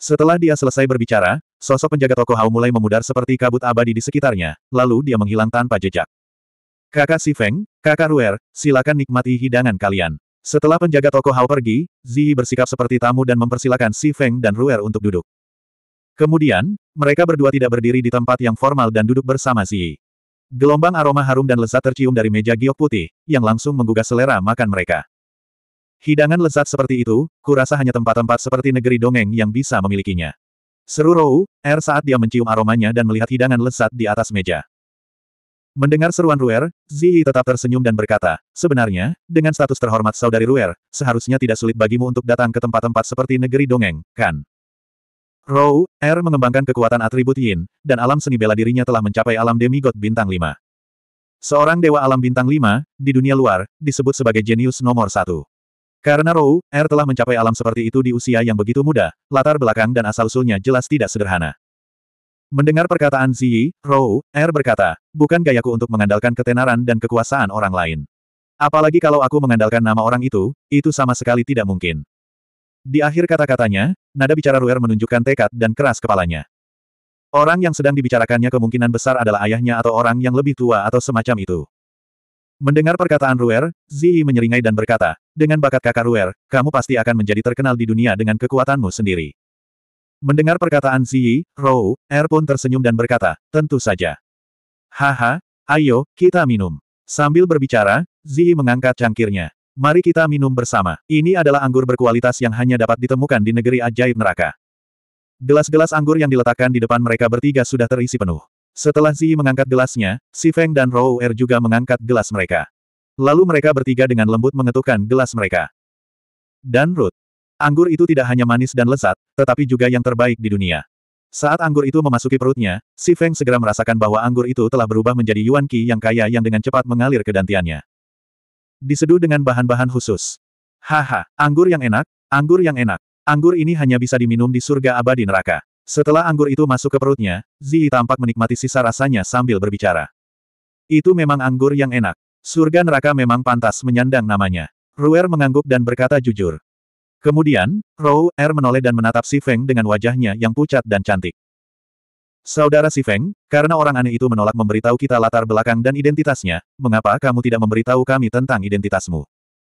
Setelah dia selesai berbicara, sosok penjaga toko Hao mulai memudar seperti kabut abadi di sekitarnya, lalu dia menghilang tanpa jejak. Kakak si Feng, kakak Ruer, silakan nikmati hidangan kalian. Setelah penjaga toko Hao pergi, Ziyi bersikap seperti tamu dan mempersilakan si Feng dan Ruer untuk duduk. Kemudian, mereka berdua tidak berdiri di tempat yang formal dan duduk bersama Ziyi. Gelombang aroma harum dan lezat tercium dari meja giok putih, yang langsung menggugah selera makan mereka. Hidangan lezat seperti itu, kurasa hanya tempat-tempat seperti negeri dongeng yang bisa memilikinya. Seru Rou, Er saat dia mencium aromanya dan melihat hidangan lezat di atas meja. Mendengar seruan Ruer, Ziyi tetap tersenyum dan berkata, sebenarnya, dengan status terhormat saudari Ruer, seharusnya tidak sulit bagimu untuk datang ke tempat-tempat seperti negeri dongeng, kan? Rou, R mengembangkan kekuatan atribut Yin, dan alam seni bela dirinya telah mencapai alam demigod bintang 5. Seorang dewa alam bintang 5, di dunia luar, disebut sebagai jenius nomor satu. Karena Rou, R telah mencapai alam seperti itu di usia yang begitu muda, latar belakang dan asal-usulnya jelas tidak sederhana. Mendengar perkataan Ziyi, Rou, R berkata, bukan gayaku untuk mengandalkan ketenaran dan kekuasaan orang lain. Apalagi kalau aku mengandalkan nama orang itu, itu sama sekali tidak mungkin. Di akhir kata-katanya, nada bicara Ruer menunjukkan tekad dan keras kepalanya. Orang yang sedang dibicarakannya kemungkinan besar adalah ayahnya atau orang yang lebih tua atau semacam itu. Mendengar perkataan Ruer, Ziyi menyeringai dan berkata, dengan bakat kakak Ruer, kamu pasti akan menjadi terkenal di dunia dengan kekuatanmu sendiri. Mendengar perkataan Ziyi, Rou, Er pun tersenyum dan berkata, tentu saja. Haha, ayo, kita minum. Sambil berbicara, Ziyi mengangkat cangkirnya. Mari kita minum bersama. Ini adalah anggur berkualitas yang hanya dapat ditemukan di negeri ajaib neraka. Gelas-gelas anggur yang diletakkan di depan mereka bertiga sudah terisi penuh. Setelah Ziyi mengangkat gelasnya, Si Feng dan Rou Er juga mengangkat gelas mereka. Lalu mereka bertiga dengan lembut mengetukkan gelas mereka. Dan Ruth. Anggur itu tidak hanya manis dan lezat, tetapi juga yang terbaik di dunia. Saat anggur itu memasuki perutnya, Si Feng segera merasakan bahwa anggur itu telah berubah menjadi Yuan Qi yang kaya yang dengan cepat mengalir ke dantiannya. Diseduh dengan bahan-bahan khusus. Haha, anggur yang enak, anggur yang enak. Anggur ini hanya bisa diminum di surga abadi neraka. Setelah anggur itu masuk ke perutnya, Zi tampak menikmati sisa rasanya sambil berbicara. Itu memang anggur yang enak. Surga neraka memang pantas menyandang namanya. Ruer mengangguk dan berkata jujur. Kemudian, Rou Er menoleh dan menatap Si Feng dengan wajahnya yang pucat dan cantik. Saudara Si Feng, karena orang aneh itu menolak memberitahu kita latar belakang dan identitasnya, mengapa kamu tidak memberitahu kami tentang identitasmu?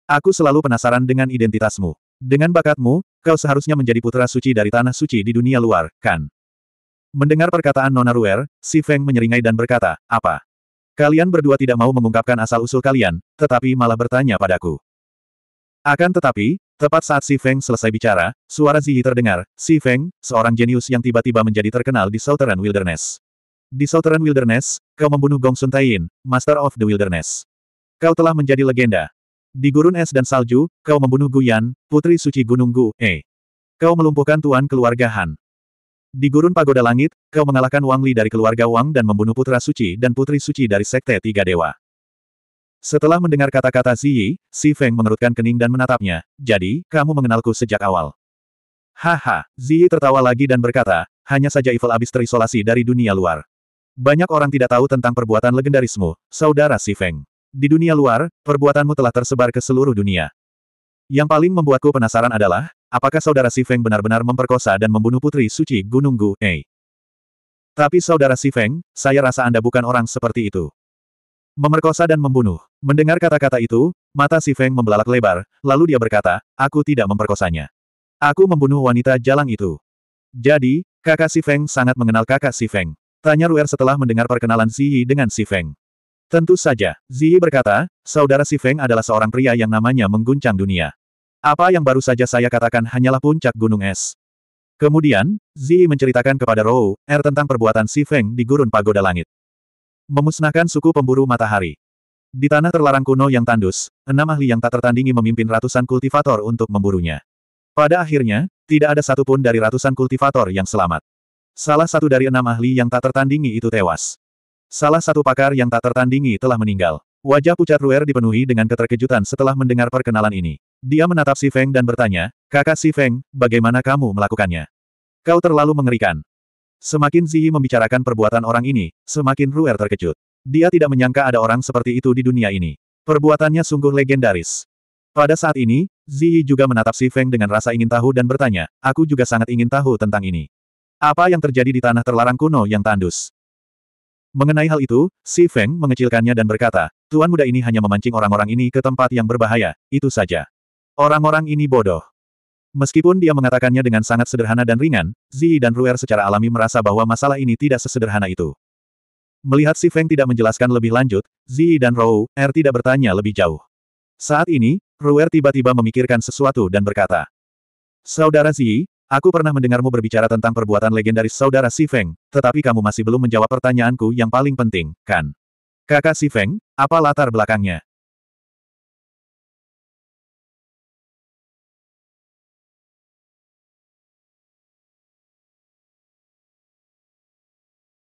Aku selalu penasaran dengan identitasmu. Dengan bakatmu, kau seharusnya menjadi putra suci dari tanah suci di dunia luar, kan? Mendengar perkataan Nona Ruer, Si Feng menyeringai dan berkata, apa? Kalian berdua tidak mau mengungkapkan asal-usul kalian, tetapi malah bertanya padaku. Akan tetapi, tepat saat Si Feng selesai bicara, suara Ziyi terdengar, Si Feng, seorang jenius yang tiba-tiba menjadi terkenal di Southern Wilderness. Di Southern Wilderness, kau membunuh Gong Sun Taiyin, Master of the Wilderness. Kau telah menjadi legenda. Di gurun es dan salju, kau membunuh Guyan, putri suci Gunung Gu, E. Kau melumpuhkan tuan keluarga Han. Di gurun pagoda langit, kau mengalahkan Wang Li dari keluarga Wang dan membunuh putra suci dan putri suci dari sekte tiga dewa. Setelah mendengar kata-kata Ziyi, Si Feng mengerutkan kening dan menatapnya, jadi, kamu mengenalku sejak awal. Haha, Ziyi tertawa lagi dan berkata, hanya saja Evil Abyss terisolasi dari dunia luar. Banyak orang tidak tahu tentang perbuatan legendarismu, saudara Si Feng. Di dunia luar, perbuatanmu telah tersebar ke seluruh dunia. Yang paling membuatku penasaran adalah, apakah saudara Si Feng benar-benar memperkosa dan membunuh putri suci Gunung Gu, Ei? Tapi saudara Si Feng, saya rasa Anda bukan orang seperti itu. Memerkosa dan membunuh. Mendengar kata-kata itu, mata Si Feng membelalak lebar, lalu dia berkata, aku tidak memperkosanya. Aku membunuh wanita jalang itu. Jadi, kakak Si Feng sangat mengenal kakak Si Feng. Tanya Ruer setelah mendengar perkenalan Yi dengan Si Feng. Tentu saja, Ziyi berkata, saudara Si Feng adalah seorang pria yang namanya mengguncang dunia. Apa yang baru saja saya katakan hanyalah puncak gunung es. Kemudian, Ziyi menceritakan kepada Rou, Er tentang perbuatan Si Feng di gurun pagoda langit. Memusnahkan suku pemburu matahari. Di tanah terlarang kuno yang tandus, enam ahli yang tak tertandingi memimpin ratusan kultivator untuk memburunya. Pada akhirnya, tidak ada satupun dari ratusan kultivator yang selamat. Salah satu dari enam ahli yang tak tertandingi itu tewas. Salah satu pakar yang tak tertandingi telah meninggal. Wajah pucat Ruer dipenuhi dengan keterkejutan setelah mendengar perkenalan ini. Dia menatap Si Feng dan bertanya, Kakak Si Feng, bagaimana kamu melakukannya? Kau terlalu mengerikan. Semakin Ziyi membicarakan perbuatan orang ini, semakin Ruer terkejut. Dia tidak menyangka ada orang seperti itu di dunia ini. Perbuatannya sungguh legendaris. Pada saat ini, Ziyi juga menatap Si Feng dengan rasa ingin tahu dan bertanya, aku juga sangat ingin tahu tentang ini. Apa yang terjadi di tanah terlarang kuno yang tandus? Mengenai hal itu, Si Feng mengecilkannya dan berkata, Tuan muda ini hanya memancing orang-orang ini ke tempat yang berbahaya, itu saja. Orang-orang ini bodoh. Meskipun dia mengatakannya dengan sangat sederhana dan ringan, Zi dan Ruer secara alami merasa bahwa masalah ini tidak sesederhana itu. Melihat Si Feng tidak menjelaskan lebih lanjut, Zi dan Rou, Er tidak bertanya lebih jauh. Saat ini, Ruer tiba-tiba memikirkan sesuatu dan berkata, Saudara Zi, Aku pernah mendengarmu berbicara tentang perbuatan legendaris saudara Si Feng, tetapi kamu masih belum menjawab pertanyaanku yang paling penting, kan? Kakak Si Feng, apa latar belakangnya?